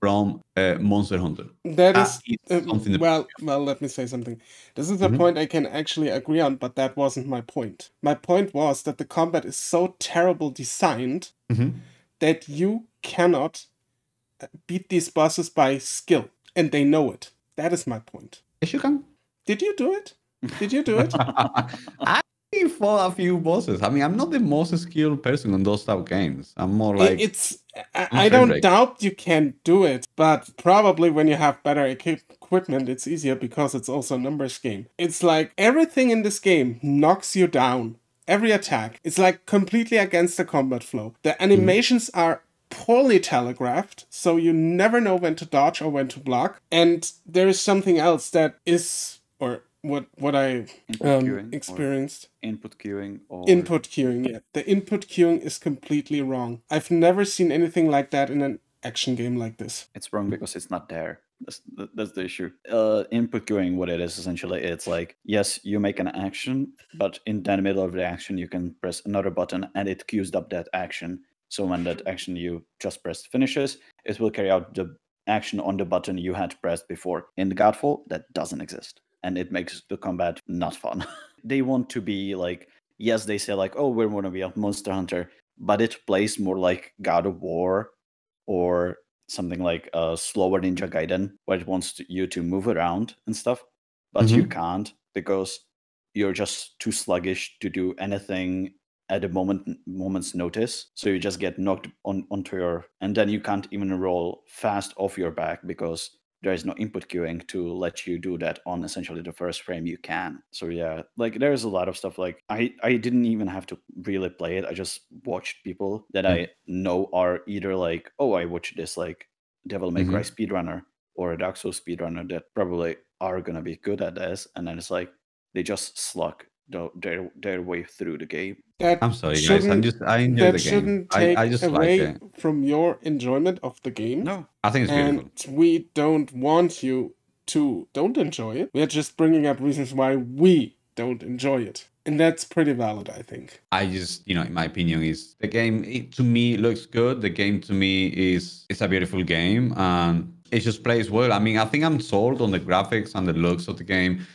B: from uh, Monster Hunter.
A: that is uh,
B: something
A: well well let me say something. This is a
B: Mhm.
A: point I can actually agree on, but that wasn't my point. My point was that the combat is so terrible designed
B: Mhm.
A: that you cannot uh, beat these bosses by skill, and they know it. That is my point.
B: Yes, you can.
A: Did you do it? Did you do it?
B: I fought a few bosses. I mean, I'm not the most skilled person on those type of games. I'm more like
A: it's I,
B: I'm
A: don't
B: afraid.
A: doubt you can do it, but probably when you have better equip- equipment, it's easier because it's also a numbers game. It's like everything in this game knocks you down. Every attack. It's like completely against the combat flow. The mhm. animations are poorly telegraphed, so you never know when to dodge or when to block. And there is something else that is what what I
C: Input
A: um, experienced.
C: input queuing or
A: Input queuing, yeah. The input queuing is completely wrong. I've never seen anything like that in an action game like this.
C: it's wrong because it's not there. That's, th- that's the issue. Uh, input queuing, what it is essentially, it's like yes, you make an action, but in the middle of the action, you can press another button and it queues up that action. So when that action you just pressed finishes, it will carry out the action on the button you had pressed before. In the Godfall, that doesn't exist, and it makes the combat not fun. they want to be like yes, they say like oh we're going to be a Monster Hunter, but it plays more like God of War or something like a slower Ninja Gaiden, where it wants to, you to move around and stuff, but you mm-hmm. can't because you're just too sluggish to do anything at a moment moment's notice. So you just get knocked on onto your, and then you can't even roll fast off your back because there is no input queuing to let you do that on essentially the first frame you can. So yeah, like there's a lot of stuff like I I didn't even have to really play it. I just watched people that I mm. know are either like, oh, I watched this like Devil May Cry mm-hmm. speedrunner or a Dark Souls speedrunner that probably are gonna be good at this, and then it's like they just slug their their way through the game.
A: That
B: I'm sorry, guys. I'm
A: shouldn't-
B: just I enjoy
A: that
B: the game.
A: shouldn't
B: I,
A: take
B: I just like
A: away
B: it.
A: from your enjoyment of the game.
C: No,
B: I think it's beautiful.
A: and we don't want you to don't enjoy it. We're just bringing up reasons why we don't enjoy it, and that's pretty valid, I think.
B: I just, you know, in my opinion, is the game it, to me looks good. The game to me is it's a beautiful game, and it just plays well. I mean, I think I'm sold on the graphics and the looks of the game.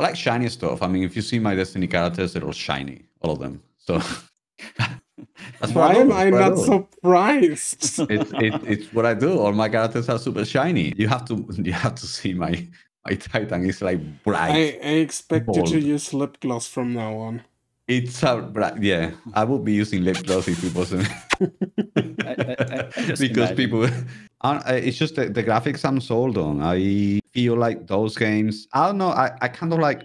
B: I like shiny stuff. I mean, if you see my Destiny characters, they're all shiny, all of them. So that's
A: Why
B: what I
A: am. I not
B: do.
A: surprised?
B: it's it, it's what I do. All my characters are super shiny. You have to you have to see my my Titan is like bright.
A: I, I expect you to use lip gloss from now on.
B: It's a bright. Yeah, I would be using lip gloss if it wasn't.
C: I, I, I, I
B: because
C: imagine-
B: people it's just the, the graphics i'm sold on. I feel like those games i don't know i, I kind of like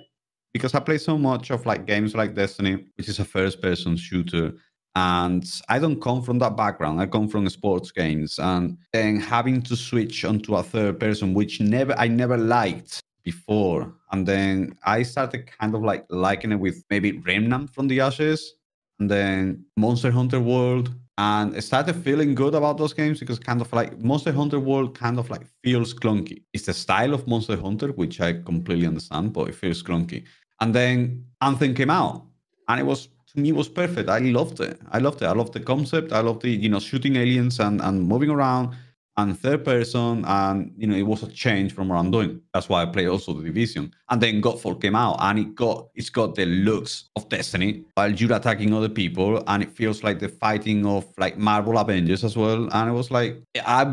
B: because i play so much of like games like destiny which is a first person shooter and i don't come from that background. I come from sports games and then having to switch onto a third person which never i never liked before and then i started kind of like liking it with maybe remnant from the ashes and then Monster Hunter World, and I started feeling good about those games because kind of like Monster Hunter World kind of like feels clunky. It's the style of Monster Hunter, which I completely understand, but it feels clunky. And then Anthem came out, and it was to me was perfect. I loved it. I loved it. I loved the concept. I loved the you know shooting aliens and and moving around and third person and you know it was a change from what i'm doing. That's why i play also the division. And then godfall came out and it got it's got the looks of destiny while you're attacking other people and it feels like the fighting of like marvel avengers as well. And it was like i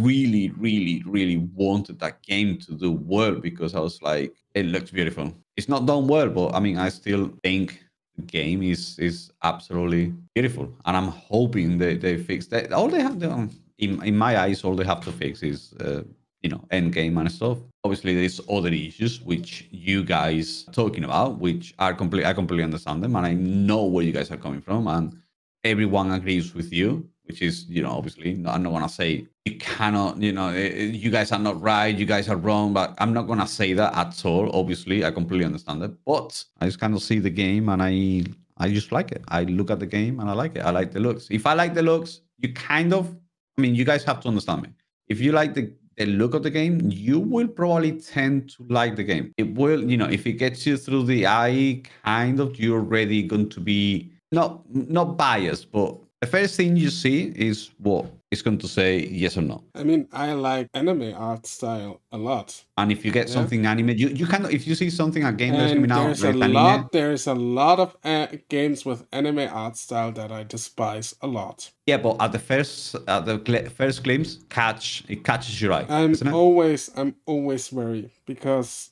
B: really really really wanted that game to do well because i was like it looks beautiful. It's not done well but i mean i still think the game is is absolutely beautiful. And i'm hoping they they fix that. All they have done in, in my eyes all they have to fix is uh, you know end game and stuff. Obviously there's other issues which you guys are talking about which are complete i completely understand them and i know where you guys are coming from and everyone agrees with you which is you know obviously no- i'm not gonna say you cannot you know eh, eh, you guys are not right you guys are wrong but i'm not gonna say that at all. Obviously i completely understand it but i just kind of see the game and i i just like it. I look at the game and i like it. I like the looks. If i like the looks you kind of i mean you guys have to understand me if you like the the look of the game, you will probably tend to like the game. It will, you know, if it gets you through the eye, kind of, you're already going to be not not biased, but the first thing you see is what it's going to say yes or no.
A: I mean, I like anime art style a lot.
B: And if you get
A: Yeah.
B: something anime, you, you kind of if you see something a game that's
A: And
B: coming out
A: there's a
B: like anime,
A: lot. There's a lot of uh, games with anime art style that I despise a lot.
B: yeah, but at the first at the gl- first glimpse, catch it catches your eye,
A: I'm
B: isn't it?
A: always, I'm always wary because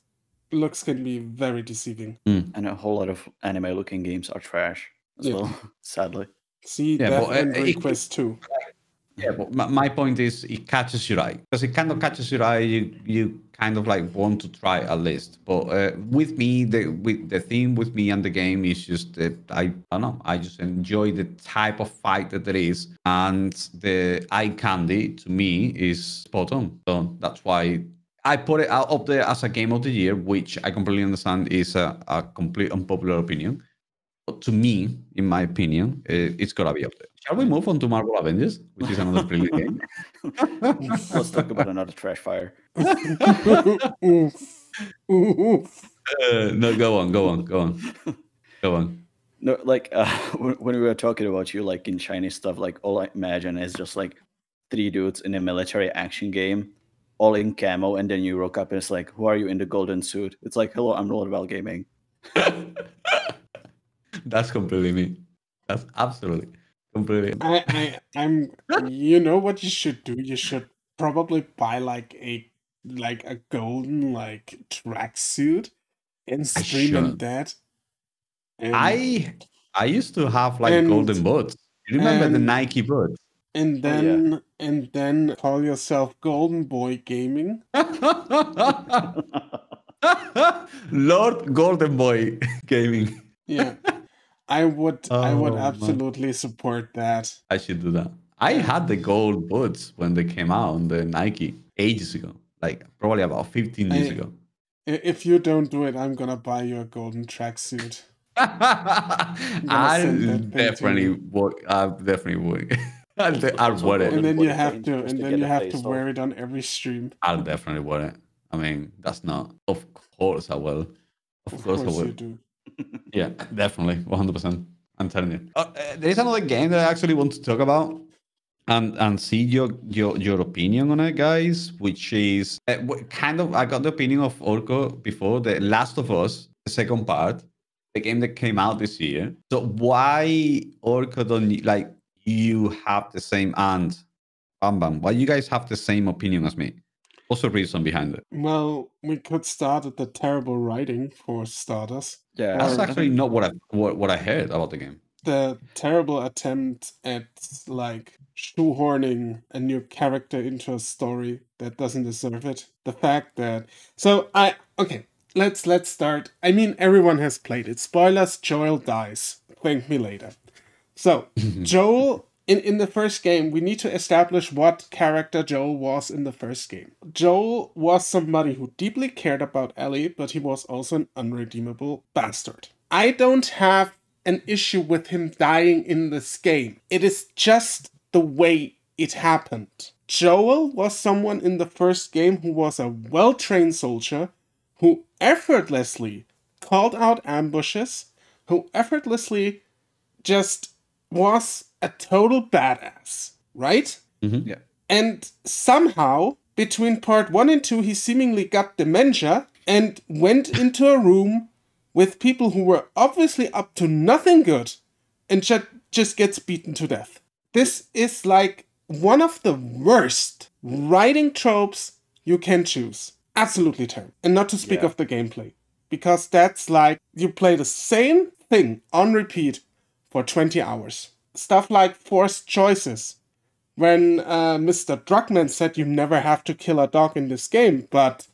A: looks can be very deceiving.
C: and a whole lot of anime looking games are trash as
A: Yeah.
C: well, sadly.
A: See,
B: Yeah, but, uh, it-
A: Request too.
B: Yeah, but my, my point is it catches your eye because it kind of catches your eye. You you kind of like want to try at least. But uh, with me, the with the theme with me and the game is just that I, I don't know. I just enjoy the type of fight that there is, and the eye candy to me is spot on. So that's why I put it out up there as a game of the year, which I completely understand is a, a complete unpopular opinion. But to me, in my opinion, uh, it's gotta be up there. Shall we move on to Marvel Avengers, which is another brilliant game?
C: Let's talk about another trash fire.
A: Oof. Oof.
B: Uh, no, go on, go on, go on, go on.
C: No, like uh, when when we were talking about you, like in Chinese stuff, like all I imagine is just like three dudes in a military action game, all in camo, and then you rock up and it's like, who are you in the golden suit? It's like, hello, I'm Lord Val Gaming.
B: That's completely me. That's absolutely completely.
A: I, I, I'm. You know what you should do? You should probably buy like a like a golden like tracksuit and stream in that. And,
B: I I used to have like
A: And-
B: golden boots. You remember the Nike boots?
A: and
C: Oh, yeah.
A: then and then call yourself Golden Boy Gaming.
B: Lord Golden Boy Gaming.
A: Yeah, I would. I would
B: Oh, man.
A: absolutely support that.
B: I should do that. I had the gold boots when they came out on the Nike ages ago, like probably about 15 years
A: I-
B: ago.
A: If you don't do it, I'm gonna buy you a golden tracksuit.
B: I
A: send that thing to
B: definitely would. I definitely would. I'll, de- I'll
C: So
B: wear it.
A: And then you have to, and then you have to wear
C: off.
A: it on every stream.
B: I'll definitely wear it. I mean, that's not. Of course, I will. Of,
A: Of
B: course,
A: course
B: I will. Yeah, definitely, one hundred percent. I'm telling you. Uh, uh, there is another game that I actually want to talk about, and and see your your your opinion on it, guys. Which is uh, kind of I got the opinion of Orko before the Last of Us, the second part, the game that came out this year. So why Orko don't like you have the same and Bam Bam? Why you guys have the same opinion as me? What's the reason behind it?
A: Well, we could start at the terrible writing for starters.
C: Yeah,
B: That's actually not what I what, what I heard about the game.
A: The terrible attempt at like shoehorning a new character into a story that doesn't deserve it. The fact that so I okay, let's let's start. I mean everyone has played it. Spoilers, Joel dies. Thank me later. So Joel in, in the first game, we need to establish what character Joel was in the first game. Joel was somebody who deeply cared about Ellie, but he was also an unredeemable bastard. I don't have an issue with him dying in this game. It is just the way it happened. Joel was someone in the first game who was a well trained soldier who effortlessly called out ambushes, who effortlessly just was a total badass, right?
B: Mhm.
C: Yeah.
A: And somehow, between part one and two, he seemingly got dementia and went into a room with people who were obviously up to nothing good and just, just gets beaten to death. This is like one of the worst writing tropes you can choose. Absolutely terrible. And not to speak
C: Yeah.
A: of the gameplay, because that's like you play the same thing on repeat for 20 hours. Stuff like forced choices. When uh, Mr. Druckmann said you never have to kill a dog in this game, but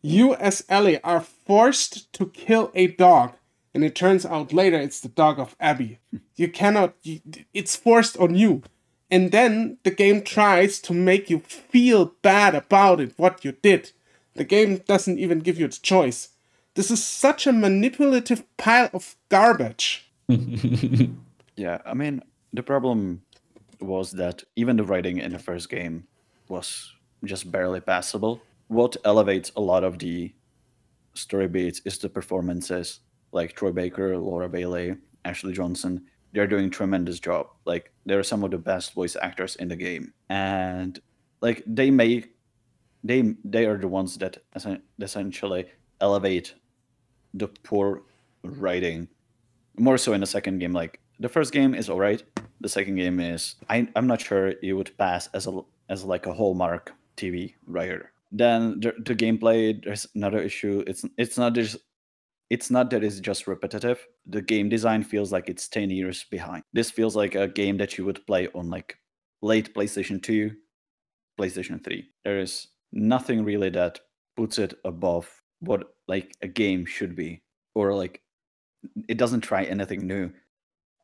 A: you as Ellie are forced to kill a dog, and it turns out later it's the dog of Abby. You cannot, you, it's forced on you. And then the game tries to make you feel bad about it, what you did. The game doesn't even give you the choice. This is such a manipulative pile of garbage.
C: Yeah, I mean, the problem was that even the writing in the first game was just barely passable. What elevates a lot of the story beats is the performances, like Troy Baker, Laura Bailey, Ashley Johnson. They're doing tremendous job. Like they're some of the best voice actors in the game, and like they make they they are the ones that essentially elevate the poor writing more so in the second game like the first game is all right. The second game is I, i'm not sure it would pass as a as like a hallmark tv writer. Then the, the gameplay there's another issue. It's it's not just it's not that it's just repetitive. The game design feels like it's 10 years behind. This feels like a game that you would play on like late playstation 2 playstation 3 there is nothing really that puts it above what like a game should be. Or like it doesn't try anything new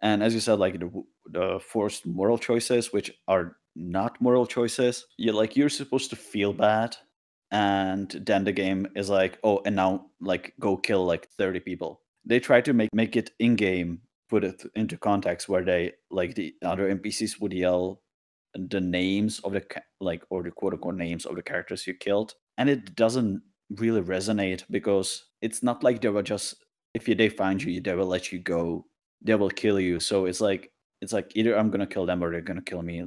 C: and as you said like the, the forced moral choices which are not moral choices you like you're supposed to feel bad. And then the game is like, oh, and now like go kill like 30 people. They try to make make it in game, put it into context where they like the other NPCs would yell the names of the like or the quote unquote names of the characters you killed, and it doesn't really resonate because it's not like they were just if you, they find you, they will let you go, they will kill you. So it's like it's like either I'm gonna kill them or they're gonna kill me.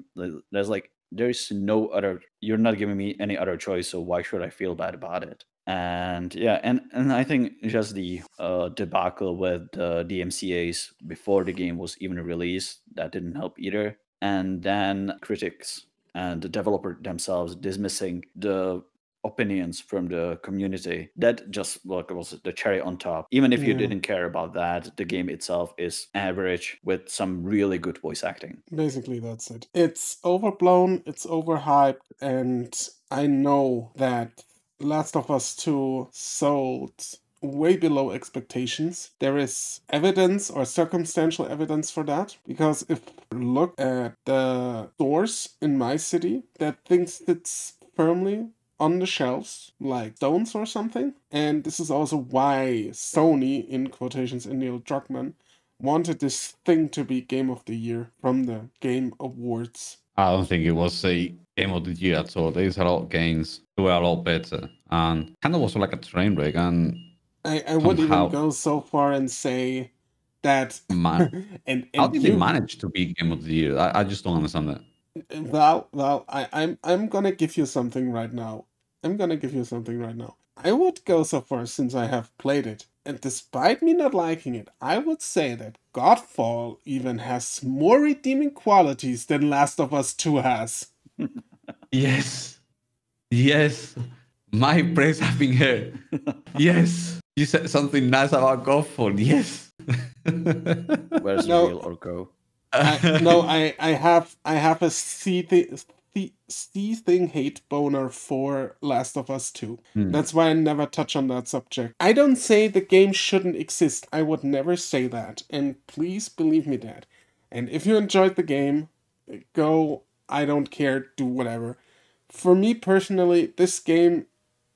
C: There's like there's no other. You're not giving me any other choice, so why should I feel bad about it? And yeah, and and I think just the uh, debacle with the DMCA's before the game was even released that didn't help either. And then critics and the developer themselves dismissing the opinions from the community that just like was the cherry on top even if you didn't care about that the game itself is average with some really good voice acting
A: Basically, that's it. It's overblown, it's overhyped, and I know that Last of Us 2 sold way below expectations. There is evidence or circumstantial evidence for that because if you look at the stores in my city that thinks it's firmly on the shelves like stones or something and this is also why sony in quotations and neil druckmann wanted this thing to be game of the year from the game awards
B: I don't think it was a game of the year at all. There's a lot of games that were a lot better, and kind of was like a train wreck. And
A: i, I would even go so far and say that
B: man,
A: and,
B: how did
A: you,
B: they manage to be game of the year? I, I just don't understand that.
A: Val, Val, I, I'm I'm gonna give you something right now. I'm gonna give you something right now. I would go so far since I have played it, and despite me not liking it, I would say that Godfall even has more redeeming qualities than Last of Us 2 has.
B: Yes, yes, my praise have been heard. yes, you said something nice about Godfall. Yes.
C: where's
A: No.
C: the or orko
A: I, no, I, I have I have a seething, the- seething hate boner for Last of Us 2.
B: Hmm.
A: That's why I never touch on that subject. I don't say the game shouldn't exist. I would never say that. And please believe me that. And if you enjoyed the game, go, I don't care, do whatever. For me personally, this game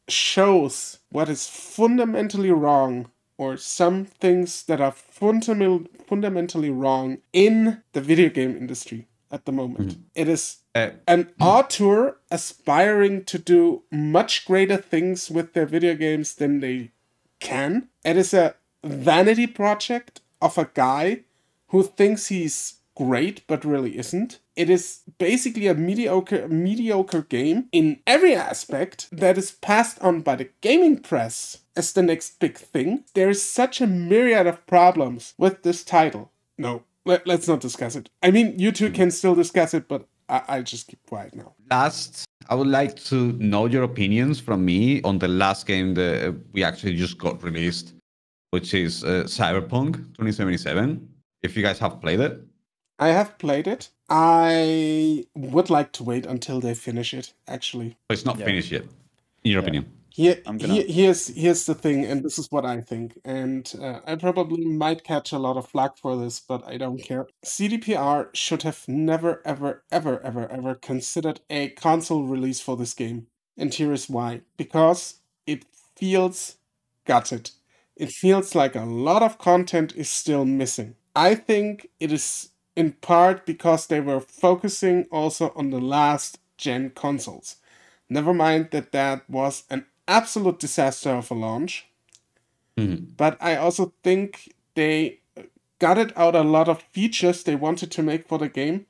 A: shows what is fundamentally wrong or some things that are fundamental, fundamentally wrong in the video game industry at the moment. It is
B: Uh,
A: an auteur aspiring to do much greater things with their video games than they can. It is a vanity project of a guy who thinks he's great but really isn't. It is basically a mediocre mediocre game in every aspect that is passed on by the gaming press as the next big thing. There is such a myriad of problems with this title. No, let, let's not discuss it. I mean, you two can still discuss it, but I, I'll just keep quiet now.
B: last i would like to know your opinions from me on the last game that we actually just got released which is uh, cyberpunk 2077 if you guys have played it
A: I have played it. I would like to wait until they finish it, actually.
B: but it's not
C: Yeah.
B: finished yet in your
C: Yeah.
B: opinion
A: Here,
C: gonna-
A: here, here's here's the thing, and this is what I think, and uh, I probably might catch a lot of flack for this, but I don't care. CDPR should have never, ever, ever, ever, ever considered a console release for this game, and here is why: because it feels gutted. It feels like a lot of content is still missing. I think it is in part because they were focusing also on the last gen consoles. Never mind that that was an absolute disaster of a launch.
B: Mhm.
A: But I also think they gutted out a lot of features they wanted to make for the game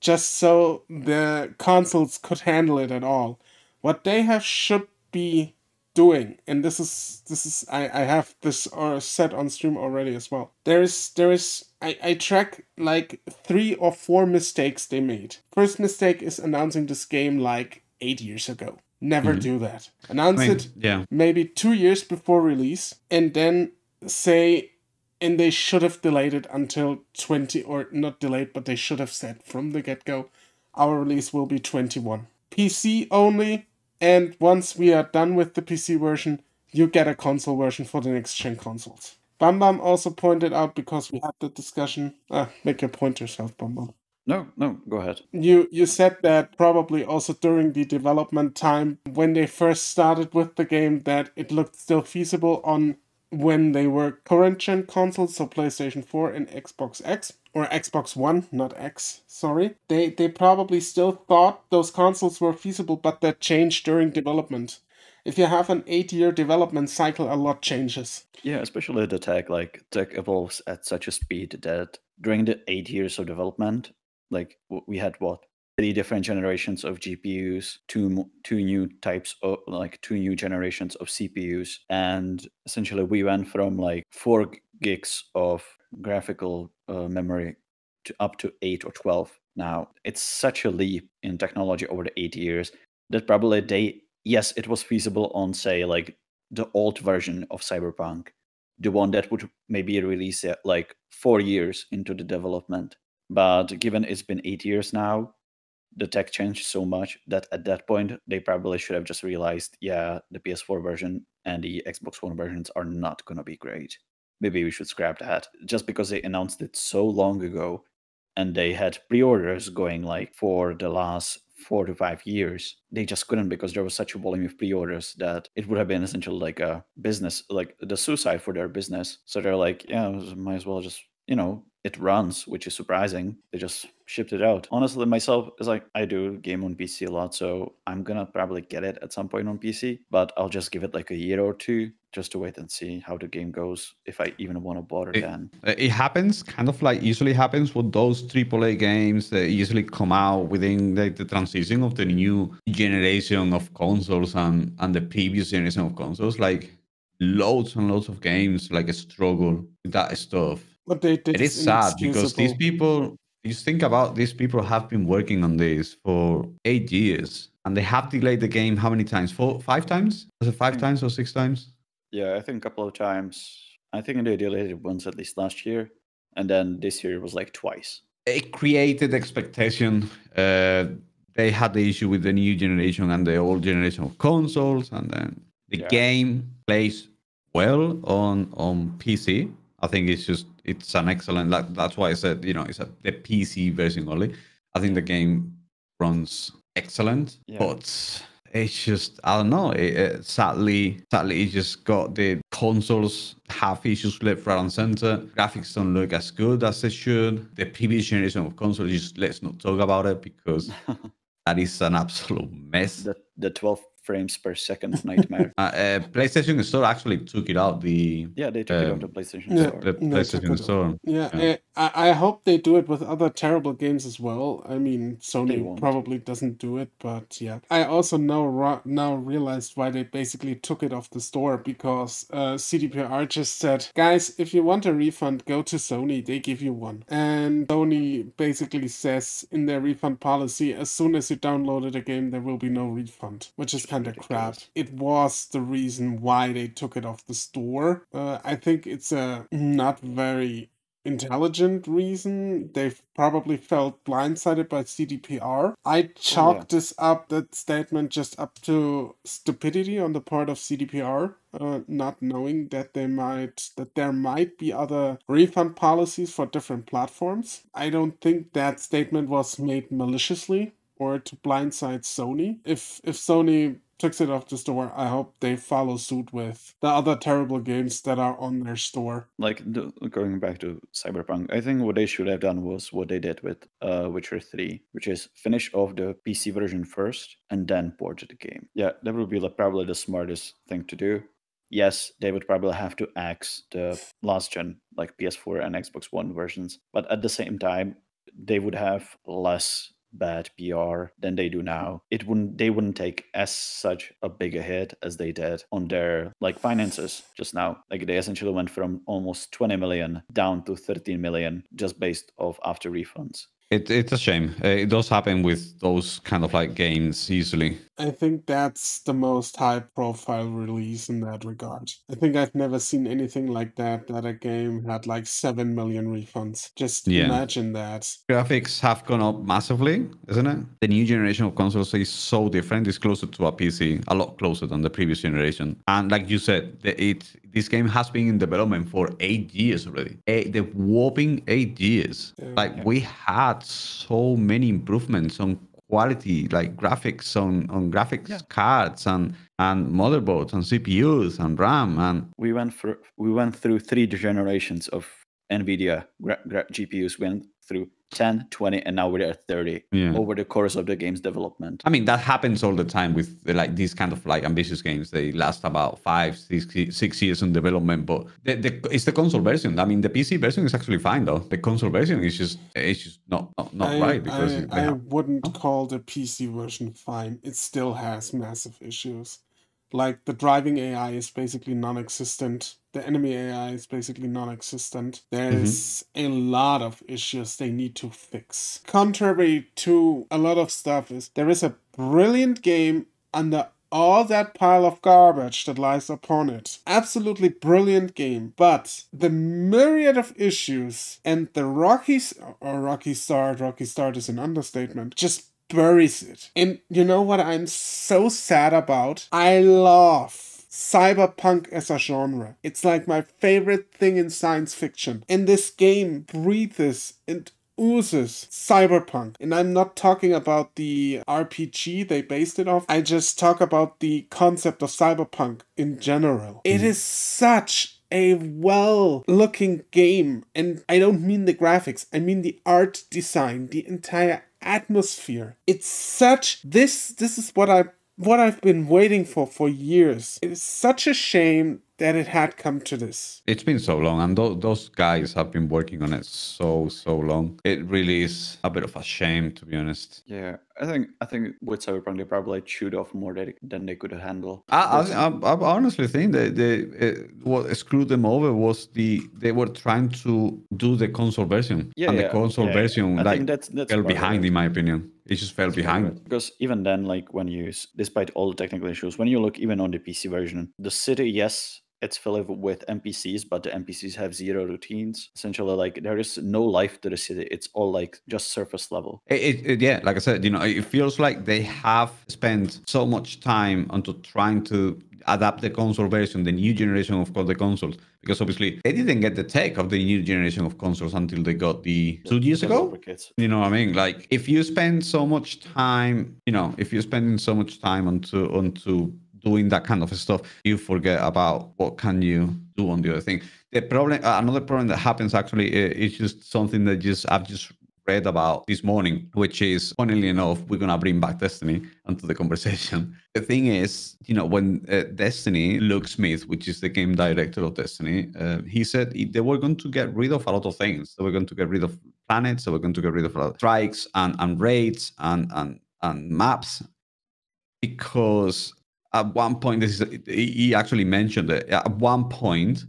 A: just so the consoles could handle it at all. What they have should be doing, and this is this is I, I have this or set on stream already as well. There is there is I, I track like three or four mistakes they made. First mistake is announcing this game like eight years ago. Never mm-hmm. do that.
B: I
A: Announce
B: mean,
A: it
B: yeah
A: maybe two years before release and then say and they should have delayed it until 20 or not delayed but they should have said from the get-go our release will be 21 pc only and once we are done with the pc version you get a console version for the next gen consoles bam bam also pointed out because we had the discussion ah make your point yourself bam bam
C: No, no, go ahead.
A: You you said that probably also during the development time when they first started with the game that it looked still feasible on when they were current gen consoles, so PlayStation 4 and Xbox X or Xbox One, not X, sorry. They they probably still thought those consoles were feasible, but that changed during development. If you have an eight year development cycle, a lot changes.
C: Yeah, especially the tech. Like tech evolves at such a speed that during the eight years of development, like we had what three different generations of GPUs, two two new types of like two new generations of CPUs, and essentially we went from like four gigs of graphical uh, memory to up to eight or twelve. Now it's such a leap in technology over the eight years that probably they yes it was feasible on say like the old version of Cyberpunk, the one that would maybe release it like four years into the development. But given it's been eight years now, the tech changed so much that at that point they probably should have just realized, yeah, the PS4 version and the Xbox One versions are not gonna be great. Maybe we should scrap that. Just because they announced it so long ago and they had pre-orders going like for the last four to five years they just couldn't because there was such a volume of pre-orders that it would have been essentially like a business like the suicide for their business. So they're like yeah might as well just you know it runs which is surprising. They just shipped it out honestly myself is like i do game on pc a lot so i'm gonna probably get it at some point on pc but i'll just give it like a year or two just to wait and see how the game goes if i even want to bother
B: It-
C: then
B: Uh, It happens, kind of like usually happens with those AAA games that usually come out within the, the transition of the new generation of consoles and, and the previous generation of consoles. Like loads and loads of games like a struggle with that stuff.
A: But they did
B: It is sad because these people, you think about these people have been working on this for eight years and they have delayed the game how many times? Four, five times? Was it five
C: Hmm.
B: times or six times?
C: Yeah, I think a couple of times. I think they delayed it once at least last year, and then this year it was like twice.
B: it created expectation. Uh, they had the issue with the new generation and the old generation of consoles, and then the
C: Yeah.
B: game plays well on on PC. I think it's just it's an excellent. Like, that's why I said you know it's a the PC version only. I think the game runs excellent,
C: Yeah.
B: but it's just I don't know. It, it, sadly, sadly, it just got the consoles have issues left, right, and center. Graphics don't look as good as they should. The previous generation of consoles, just let's not talk about it because that is an absolute mess.
C: The the 12 frames per second nightmare.
B: Uh, uh, PlayStation Store actually took it out. The
C: yeah, they took it off
B: Um,
C: the PlayStation
A: Yeah.
C: Store.
B: the
A: No, it took
B: PlayStation
A: it
B: Store.
A: Yeah,
B: Yeah.
A: I, I hope they do it with other terrible games as well. I mean, Sony probably doesn't do it, but yeah. I also now now realized why they basically took it off the store because uh, CDPR just said, guys, if you want a refund, go to Sony. They give you one. And Sony basically says in their refund policy, as soon as you downloaded a game, there will be no refund, which is kind of crap. It was the reason why they took it off the store. Uh, I think it's a not very intelligent reason. They've probably felt blindsided by CDPR. I chalk this up, that statement, just up to stupidity on the part of CDPR, uh, not knowing that they might that there might be other refund policies for different platforms. I don't think that statement was made maliciously or to blindside Sony. If if Sony took it off the store, I hope they follow suit with the other terrible games that are on their store.
C: Like going back to Cyberpunk, I think what they should have done was what they did with uh, Witcher 3, which is finish off the PC version first and then port the game. Yeah, that would be like probably the smartest thing to do. Yes, they would probably have to axe the last gen, like PS4 and Xbox One versions, but at the same time, they would have less bad PR than they do mm-hmm. now. It wouldn't they wouldn't take as such a big a hit as they did on their like finances just now. Like they essentially went from almost 20 million down to 13 million just based off after refunds.
B: It, it's a shame. Uh, it does happen with those kind of like games easily.
A: I think that's the most high profile release in that regard. I think I've never seen anything like that, that a game had like 7 million refunds. Just
B: Yeah.
A: imagine that.
B: Graphics have gone up massively, isn't it? The new generation of consoles is so different. It's closer to a PC, a lot closer than the previous generation. And like you said, the, it this game has been in development for eight years already. Eight, the whopping eight years.
A: Yeah.
B: like we had so many improvements on quality, like graphics on on graphics
C: Yeah.
B: cards and and motherboards and CPUs and RAM and
C: we went through we went through three generations of nvidia gra- gra- gpus went through 10 20 and now we're at 30
B: Yeah.
C: over the course of the game's development
B: I mean, that happens all the time with like these kind of like ambitious games. They last about five, six, six years in development, but the, the, it's the console version. I mean, the PC version is actually fine though. The console version is just it's just not not, not
A: I,
B: right because
A: I, I
B: have-
A: wouldn't oh. call the PC version fine. It still has massive issues. Like the driving AI is basically non-existent. The enemy AI is basically non-existent. There's mm-hmm. a lot of issues they need to fix. Contrary to a lot of stuff is there is a brilliant game under all that pile of garbage that lies upon it. Absolutely brilliant game, but the myriad of issues and the Rocky or Rocky Start, Rocky Start is an understatement, just buries it. And you know what I'm so sad about? I love cyberpunk as a genre. It's like my favorite thing in science fiction. And this game breathes and oozes cyberpunk. And I'm not talking about the RPG they based it off. I just talk about the concept of cyberpunk in general. It is such a well looking game. And I don't mean the graphics, I mean the art design, the entire atmosphere. It's such this this is what I what I've been waiting for for years. It is such a shame that it had come to this.
B: It's been so long, and tho- those guys have been working on it so so long. It really is a bit of a shame, to be honest.
C: yeah i think i think with cyberpunk they probably chewed off more than, than they could handle
B: I, I, I, I honestly think that the uh, what screwed them over was the they were trying to do the console version,
C: Yeah,
B: and the
C: yeah,
B: console
C: yeah,
B: version
C: I
B: like
C: that's- that's
B: fell behind,
C: it.
B: in my opinion. It just fell behind.
C: because even then like when you despite all the technical issues when you look even on the pc version the city yes it's filled with npcs but the npcs have zero routines essentially like there is no life to the city it's all like just surface level
B: It, it, yeah, like I said, you know, it feels like they have spent so much time onto trying to adapt the console version, the new generation of the consoles, because obviously they didn't get the tech of the new generation of consoles until they got the two years ago. You know what I mean? Like if you spend so much time, you know, if you're spending so much time onto onto doing that kind of stuff, you forget about what can you do on the other thing. The problem, uh, another problem that happens actually uh, is just something that just I've just read about this morning, which is funnily enough, we're gonna bring back Destiny onto the conversation. The thing is, you know, when uh, Destiny, Luke Smith, which is the game director of Destiny, uh, he said he- they were going to get rid of a lot of things. They were going to get rid of planets. They were going to get rid of strikes and, and raids and, and and maps because at one point this is he actually mentioned it at one point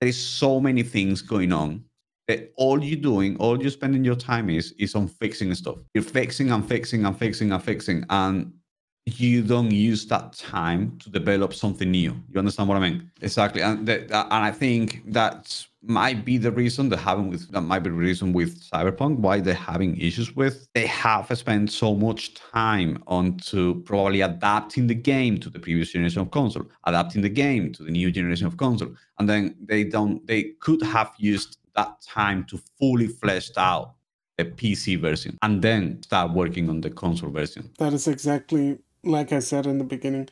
B: there is so many things going on that all you're doing all you're spending your time is is on fixing stuff. You're fixing and fixing and fixing and fixing and you don't use that time to develop something new. You understand what i mean? Exactly. And that, and i think that might be the reason they're having with that might be the reason with cyberpunk why they're having issues with they have spent so much time onto probably adapting the game to the previous generation of console adapting the game to the new generation of console. And then they don't they could have used that time to fully fleshed out the pc version and then start working on the console version.
A: That is exactly like I said in the beginning.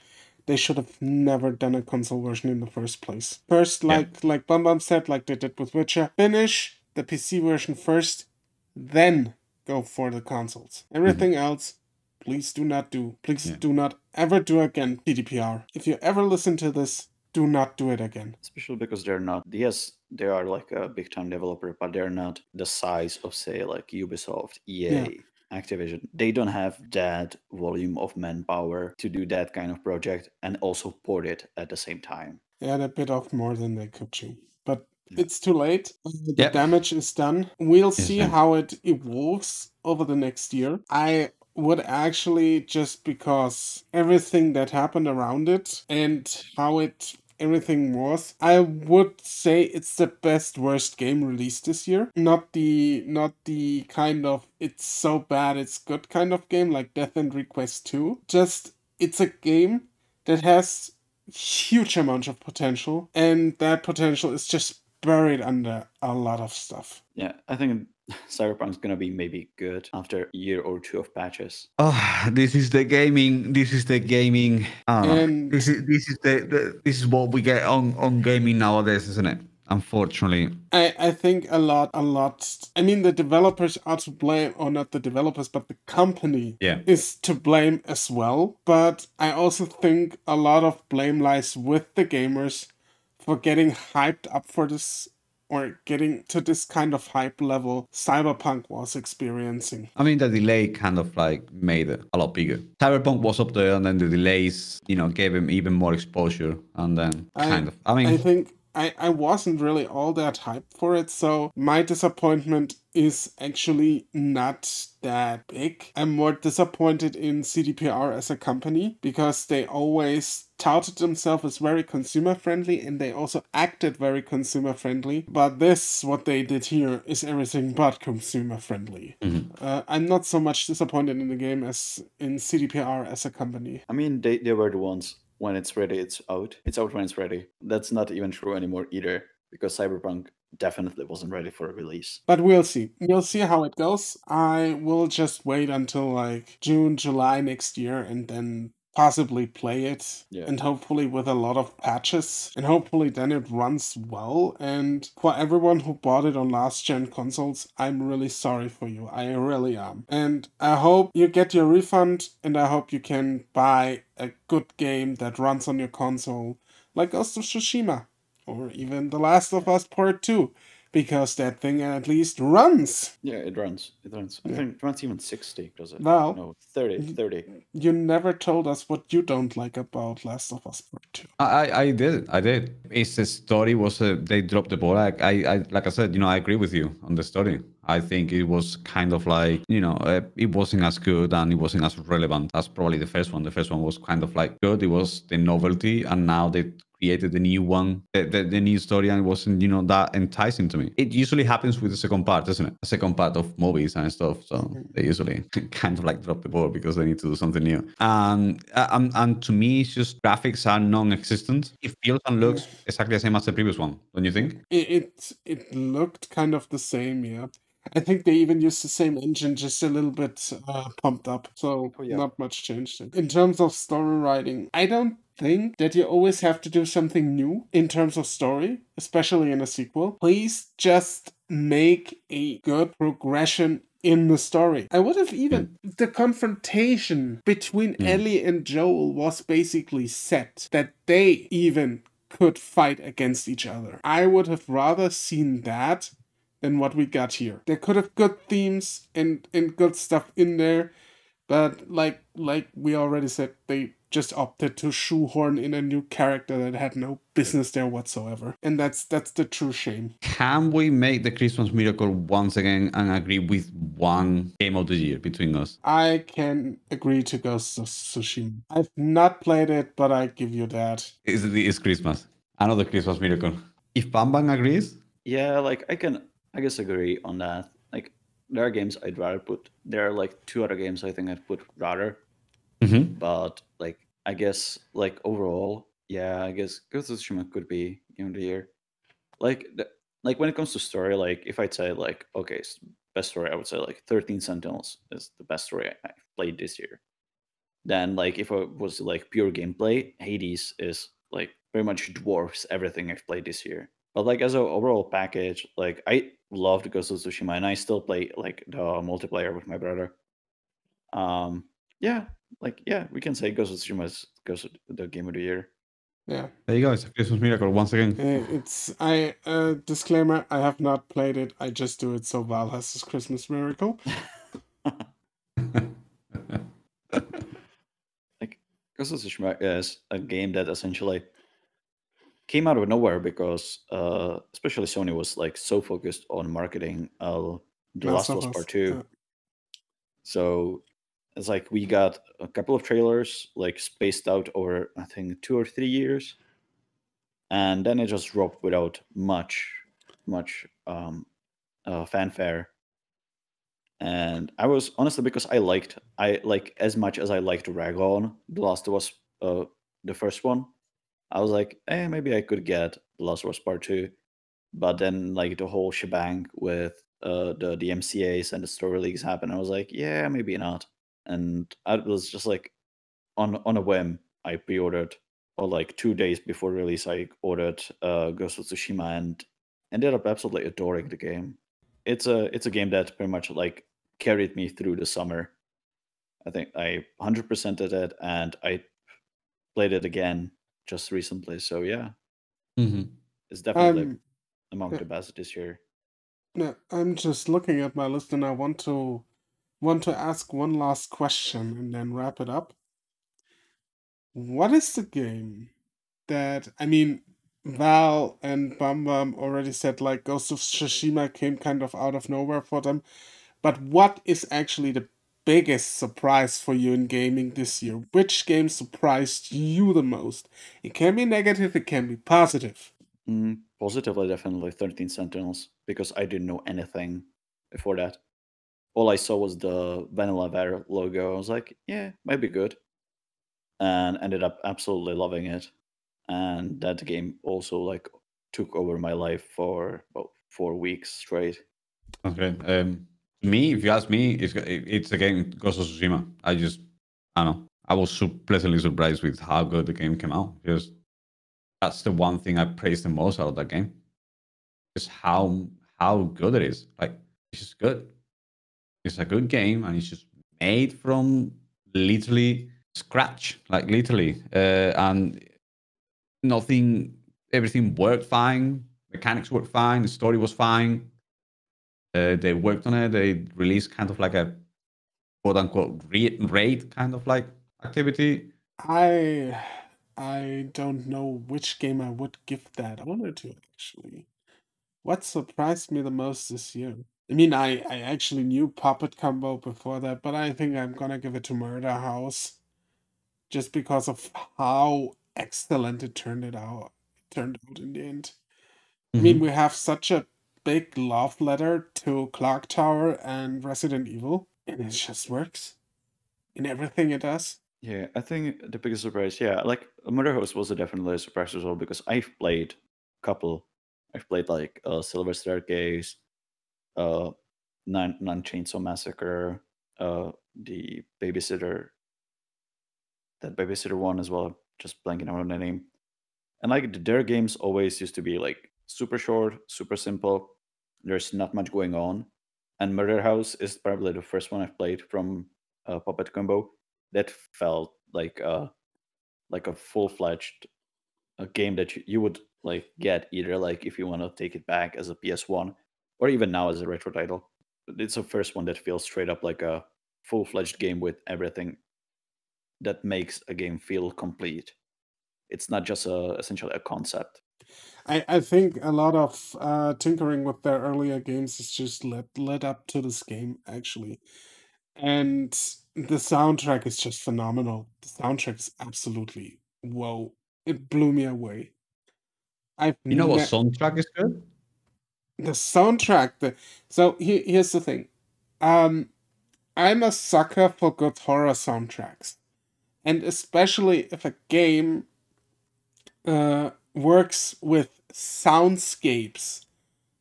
A: They should have never done a console version in the first place. First,
B: Yeah.
A: like like Bam Bam said, like they did with Witcher, finish the PC version first, then go for the consoles. Mm-hmm. Everything else, please do not do. Please
B: Yeah.
A: do not ever do again. CDPR. If you ever listen to this, do not do it again.
C: especially because they're not yes they are like a big time developer but they're not the size of say like ubisoft ea
A: Yeah.
C: Activision they don't have that volume of manpower to do that kind of project and also port it at the same time
A: They had a bit off more than they could chew. But
C: Yeah.
A: it's too late. Uh, The
B: Yep.
A: damage is done. We'll
B: Yes,
A: see
B: ma'am.
A: how it evolves over the next year. I would actually just because everything that happened around it and how it everything was i would say it's the best worst game released this year not the not the kind of it's so bad it's good kind of game like Death end re;Quest 2 just it's a game that has huge amount of potential, and that potential is just buried under a lot of stuff.
C: Yeah, I think Cyberpunk's gonna be maybe good after a year or two of patches.
B: Oh, this is the gaming. This is the gaming. Uh,
A: And-
B: this is this is the, the this is what we get on on gaming nowadays, isn't it? Unfortunately,
A: I, I think a lot, a lot. I mean, the developers are to blame, or not the developers, but the company
B: yeah.
A: is to blame as well. But I also think a lot of blame lies with the gamers for getting hyped up for this or getting to this kind of hype level Cyberpunk was experiencing.
B: I mean, the delay kind of like made it a lot bigger. Cyberpunk was up there, and then the delays, you know, gave him even more exposure, and then
A: I-
B: kind of. I mean,
A: I think I, I wasn't really all that hyped for it, so my disappointment is actually not that big. I'm more disappointed in CDPR as a company because they always touted themselves as very consumer friendly and they also acted very consumer friendly. But this, what they did here, is everything but consumer friendly. Uh, I'm not so much disappointed in the game as in CDPR as a company.
C: I mean, they, they were the ones when it's ready, it's out. It's out when it's ready. That's not even true anymore either, because Cyberpunk definitely wasn't ready for a release.
A: But we'll see. We'll see how it goes. I will just wait until like June, July next year and then possibly play it.
C: Yeah.
A: And hopefully with a lot of patches. And hopefully then it runs well. And for everyone who bought it on last gen consoles, I'm really sorry for you. I really am. And I hope you get your refund and I hope you can buy a good game that runs on your console. Like Ghost of Tsushima or even The Last of Us Part 2, because that thing at least runs.
C: Yeah, it runs. It runs. I
A: Yeah.
C: think it runs even 60, does it?
A: Well-
C: no, 30. 30.
A: You never told us what you don't like about Last of Us Part 2.
B: I, I I did. I did. It's the story was uh, they dropped the ball. I, I, I, like I said, you know, I agree with you on the story. I think it was kind of like, you know, uh, it wasn't as good and it wasn't as relevant as probably the first one. The first one was kind of like good. It was the novelty, and now they created the new one, the, the, the new story, and it wasn't, you know, that enticing to me. It usually happens with the second part, doesn't it? The second part of movies and stuff. So they usually kind of like drop the ball because they need to do something new. And uh, and, and to me, it's just graphics are non-existent. It feels and looks exactly the same as the previous one, don't you think?
A: It, it, it looked kind of the same, yeah. I think they even used the same engine, just a little bit uh, pumped up. So
C: Oh, yeah.
A: not much changed. In terms of story writing, I don't think that you always have to do something new in terms of story, especially in a sequel. Please just make a good progression in the story. I would have even the confrontation between Ellie and Joel was basically set that they even could fight against each other. I would have rather seen that than what we got here. They could have good themes and and good stuff in there, but like like we already said, they just opted to shoehorn in a new character that had no business there whatsoever. And that's that's the true shame.
B: Can we make the Christmas miracle once again and agree with one game of the year between us?
A: I can agree to Ghost of Tsushima. I've not played it, but I give you that.
B: It's, it's Christmas. Another Christmas miracle. If Bam Bam agrees,
C: Yeah, like I can, I guess agree on that. Like there are games I'd rather put. There are like two other games I think I'd put rather.
B: Mhm.
C: But like I guess like overall, yeah, I guess Ghost of Tsushima could be game of the year. Like the, like when it comes to story, like if I'd say like okay, best story, I would say like Thirteen Sentinels is the best story I- I've played this year. Then like if it was like pure gameplay, Hades is like very much dwarfs everything I've played this year. But like as a overall package, like I loved Ghost of Tsushima and I still play like the multiplayer with my brother. Um yeah, like yeah, we can say Ghost of Tsushima is Ghost of the game of the year.
A: Yeah.
B: there you go. It's a Christmas miracle once again.
A: Uh, It's I uh disclaimer, I have not played it. I just do it so Val has this Christmas miracle.
C: like Ghost of Tsushima is a game that essentially came out of nowhere because uh especially Sony was like so focused on marketing uh The Last of Us Part 2.
A: yeah.
C: So it's like we got a couple of trailers like spaced out over I think two or three years. And then it just dropped without much much um uh, fanfare. And I was honestly because I liked I like as much as I liked Dragon, The Last of Us uh the first one. I was like, eh, maybe I could get The Last of Us Part Two, but then like the whole shebang with uh, the the MCAs and the story leagues happened. I was like, yeah, maybe not. And I was just like, on on a whim, I pre-ordered, or like two days before release, I ordered uh, Ghost of Tsushima and ended up absolutely adoring the game. It's a it's a game that pretty much like carried me through the summer. I think I 100%ed it, and I played it again just recently. So yeah,
B: hmm
C: it's definitely
A: Um,
C: among
A: yeah.
C: the best this year.
A: no, I'm just looking at my list and I want to want to ask one last question and then wrap it up. What is the game that I mean Val and Bam Bam already said like Ghost of Tsushima came kind of out of nowhere for them, but what is actually the biggest surprise for you in gaming this year? Which game surprised you the most? It can be negative, it can be positive.
C: Mm, positively, definitely 13 Sentinels because I didn't know anything before that. All I saw was the Vanillaware logo. I was like, yeah, might be good. And ended up absolutely loving it. And that game also like took over my life for about four weeks straight.
B: Okay. Um, me, if you ask me, it's it's again Ghost of Tsushima. I just I don't know. I was su- pleasantly surprised with how good the game came out. Just that's the one thing I praise the most out of that game. Just how how good it is. Like it's just good. It's a good game, and it's just made from literally scratch, like literally, uh, and nothing. Everything worked fine. Mechanics worked fine. The story was fine. Uh, they worked on it. They released kind of like a quote unquote raid, raid kind of like activity.
A: I I don't know which game I would give that honor to actually. What surprised me the most this year? I mean, I, I actually knew Puppet Combo before that, but I think I'm gonna give it to Murder House, just because of how excellent it turned it out. It turned out in the end. I mean,
B: Mhm.
A: we have such a big love letter to Clock Tower and Resident Evil, and it just works in everything it does.
C: Yeah, I think the biggest surprise, yeah, like Murder House was a definitely a surprise as well because I've played a couple. I've played like uh, Silver Staircase, uh, Nine Nine Chainsaw Massacre, uh, the Babysitter, that Babysitter one as well. Just blanking out on the name. And like th- their games always used to be like super short, super simple. There's not much going on. And Murder House is probably the first one I've played from uh, Puppet Combo that felt like a like a full fledged a game that you, you would like get either like if you want to take it back as a PS1 or even now as a retro title. It's the first one that feels straight up like a full fledged game with everything that makes a game feel complete. It's not just a essentially a concept.
A: I, I think a lot of uh, tinkering with their earlier games is just led led up to this game actually, and the soundtrack is just phenomenal. The soundtrack is absolutely whoa! It blew me away. I've
B: You know what soundtrack is good?
A: the soundtrack. The so here, here's the thing. Um, I'm a sucker for good horror soundtracks, and especially if a game uh, works with soundscapes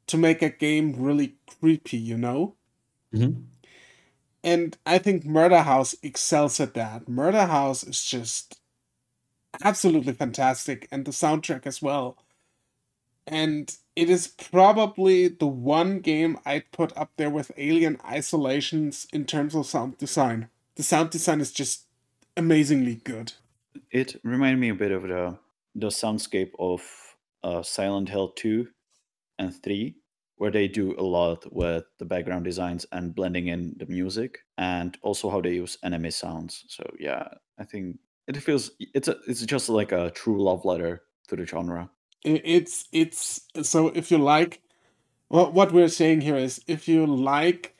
A: to make a game really creepy, you know?
B: Mhm.
A: And I think Murder House excels at that. Murder House is just absolutely fantastic, and the soundtrack as well. And it is probably the one game I'd put up there with Alien Isolations in terms of sound design. The sound design is just amazingly good.
C: It reminded me a bit of the the soundscape of uh, Silent Hill 2 and 3, where they do a lot with the background designs and blending in the music, and also how they use enemy sounds. So yeah, I think it feels it's a, it's just like a true love letter to the genre.
A: It's it's so if you like well, what we're saying here is if you like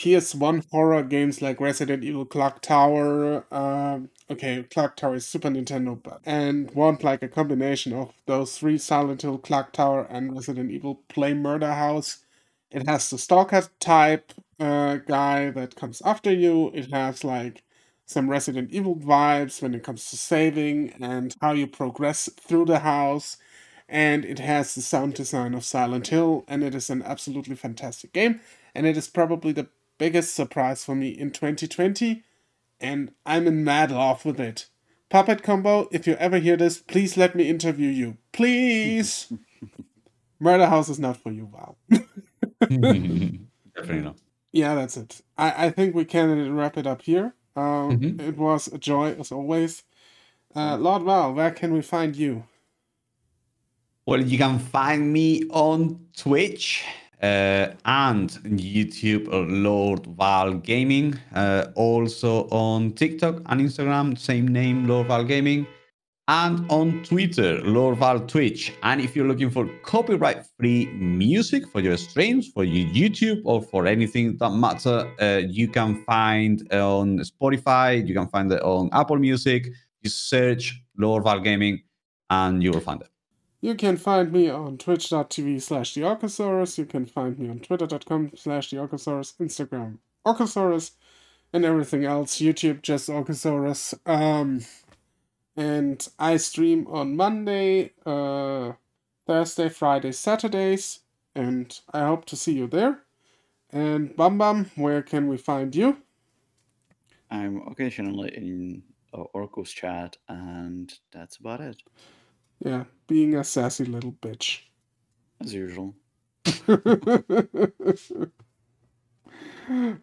A: PS1 horror games like Resident Evil Clock Tower, um, okay, Clock Tower is Super Nintendo, but and want like a combination of those three Silent Hill, Clock Tower, and Resident Evil, play Murder House. It has the stalker type uh, guy that comes after you. It has like some Resident Evil vibes when it comes to saving and how you progress through the house. And it has the sound design of Silent Hill, and it is an absolutely fantastic game. And it is probably the biggest surprise for me in 2020, and I'm in mad love with it. Puppet Combo, if you ever hear this, please let me interview you. Please! Murder House is not for you, wow.
B: Definitely not.
A: Yeah, that's it. I, I think we can wrap it up here. Um,
B: Mhm.
A: It was a joy as always. Uh, Lord Val, where can we find you?
B: Well, you can find me on Twitch uh, and YouTube, Lord Val Gaming. Uh, also on TikTok and Instagram, same name, Lord Val Gaming. And on Twitter, Lord Val Twitch. And if you're looking for copyright free music for your streams, for your YouTube, or for anything that matter, uh, you can find on Spotify, you can find it on Apple Music. You search Lord Val Gaming and you will find it.
A: You can find me on twitch.tv slash the Orcosaurus. You can find me on twitter.com slash the Orcosaurus, Instagram Orcosaurus, and everything else. YouTube, just Orcosaurus. Um, and I stream on Monday, uh, Thursday, Friday, Saturdays, and I hope to see you there. And Bam Bam, where can we find you?
C: I'm occasionally in Orcos chat, and that's about it,
A: Yeah, being a sassy little bitch.
C: as usual.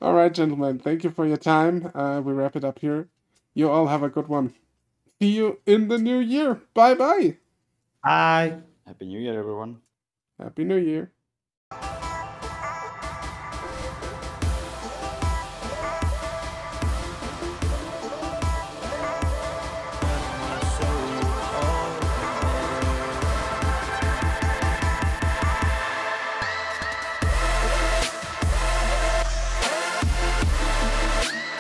A: all right, gentlemen. Thank you for your time. Uh, we wrap it up here. You all have a good one. See you in the new year. Bye bye.
B: Bye.
C: Happy New Year, everyone.
A: Happy New Year.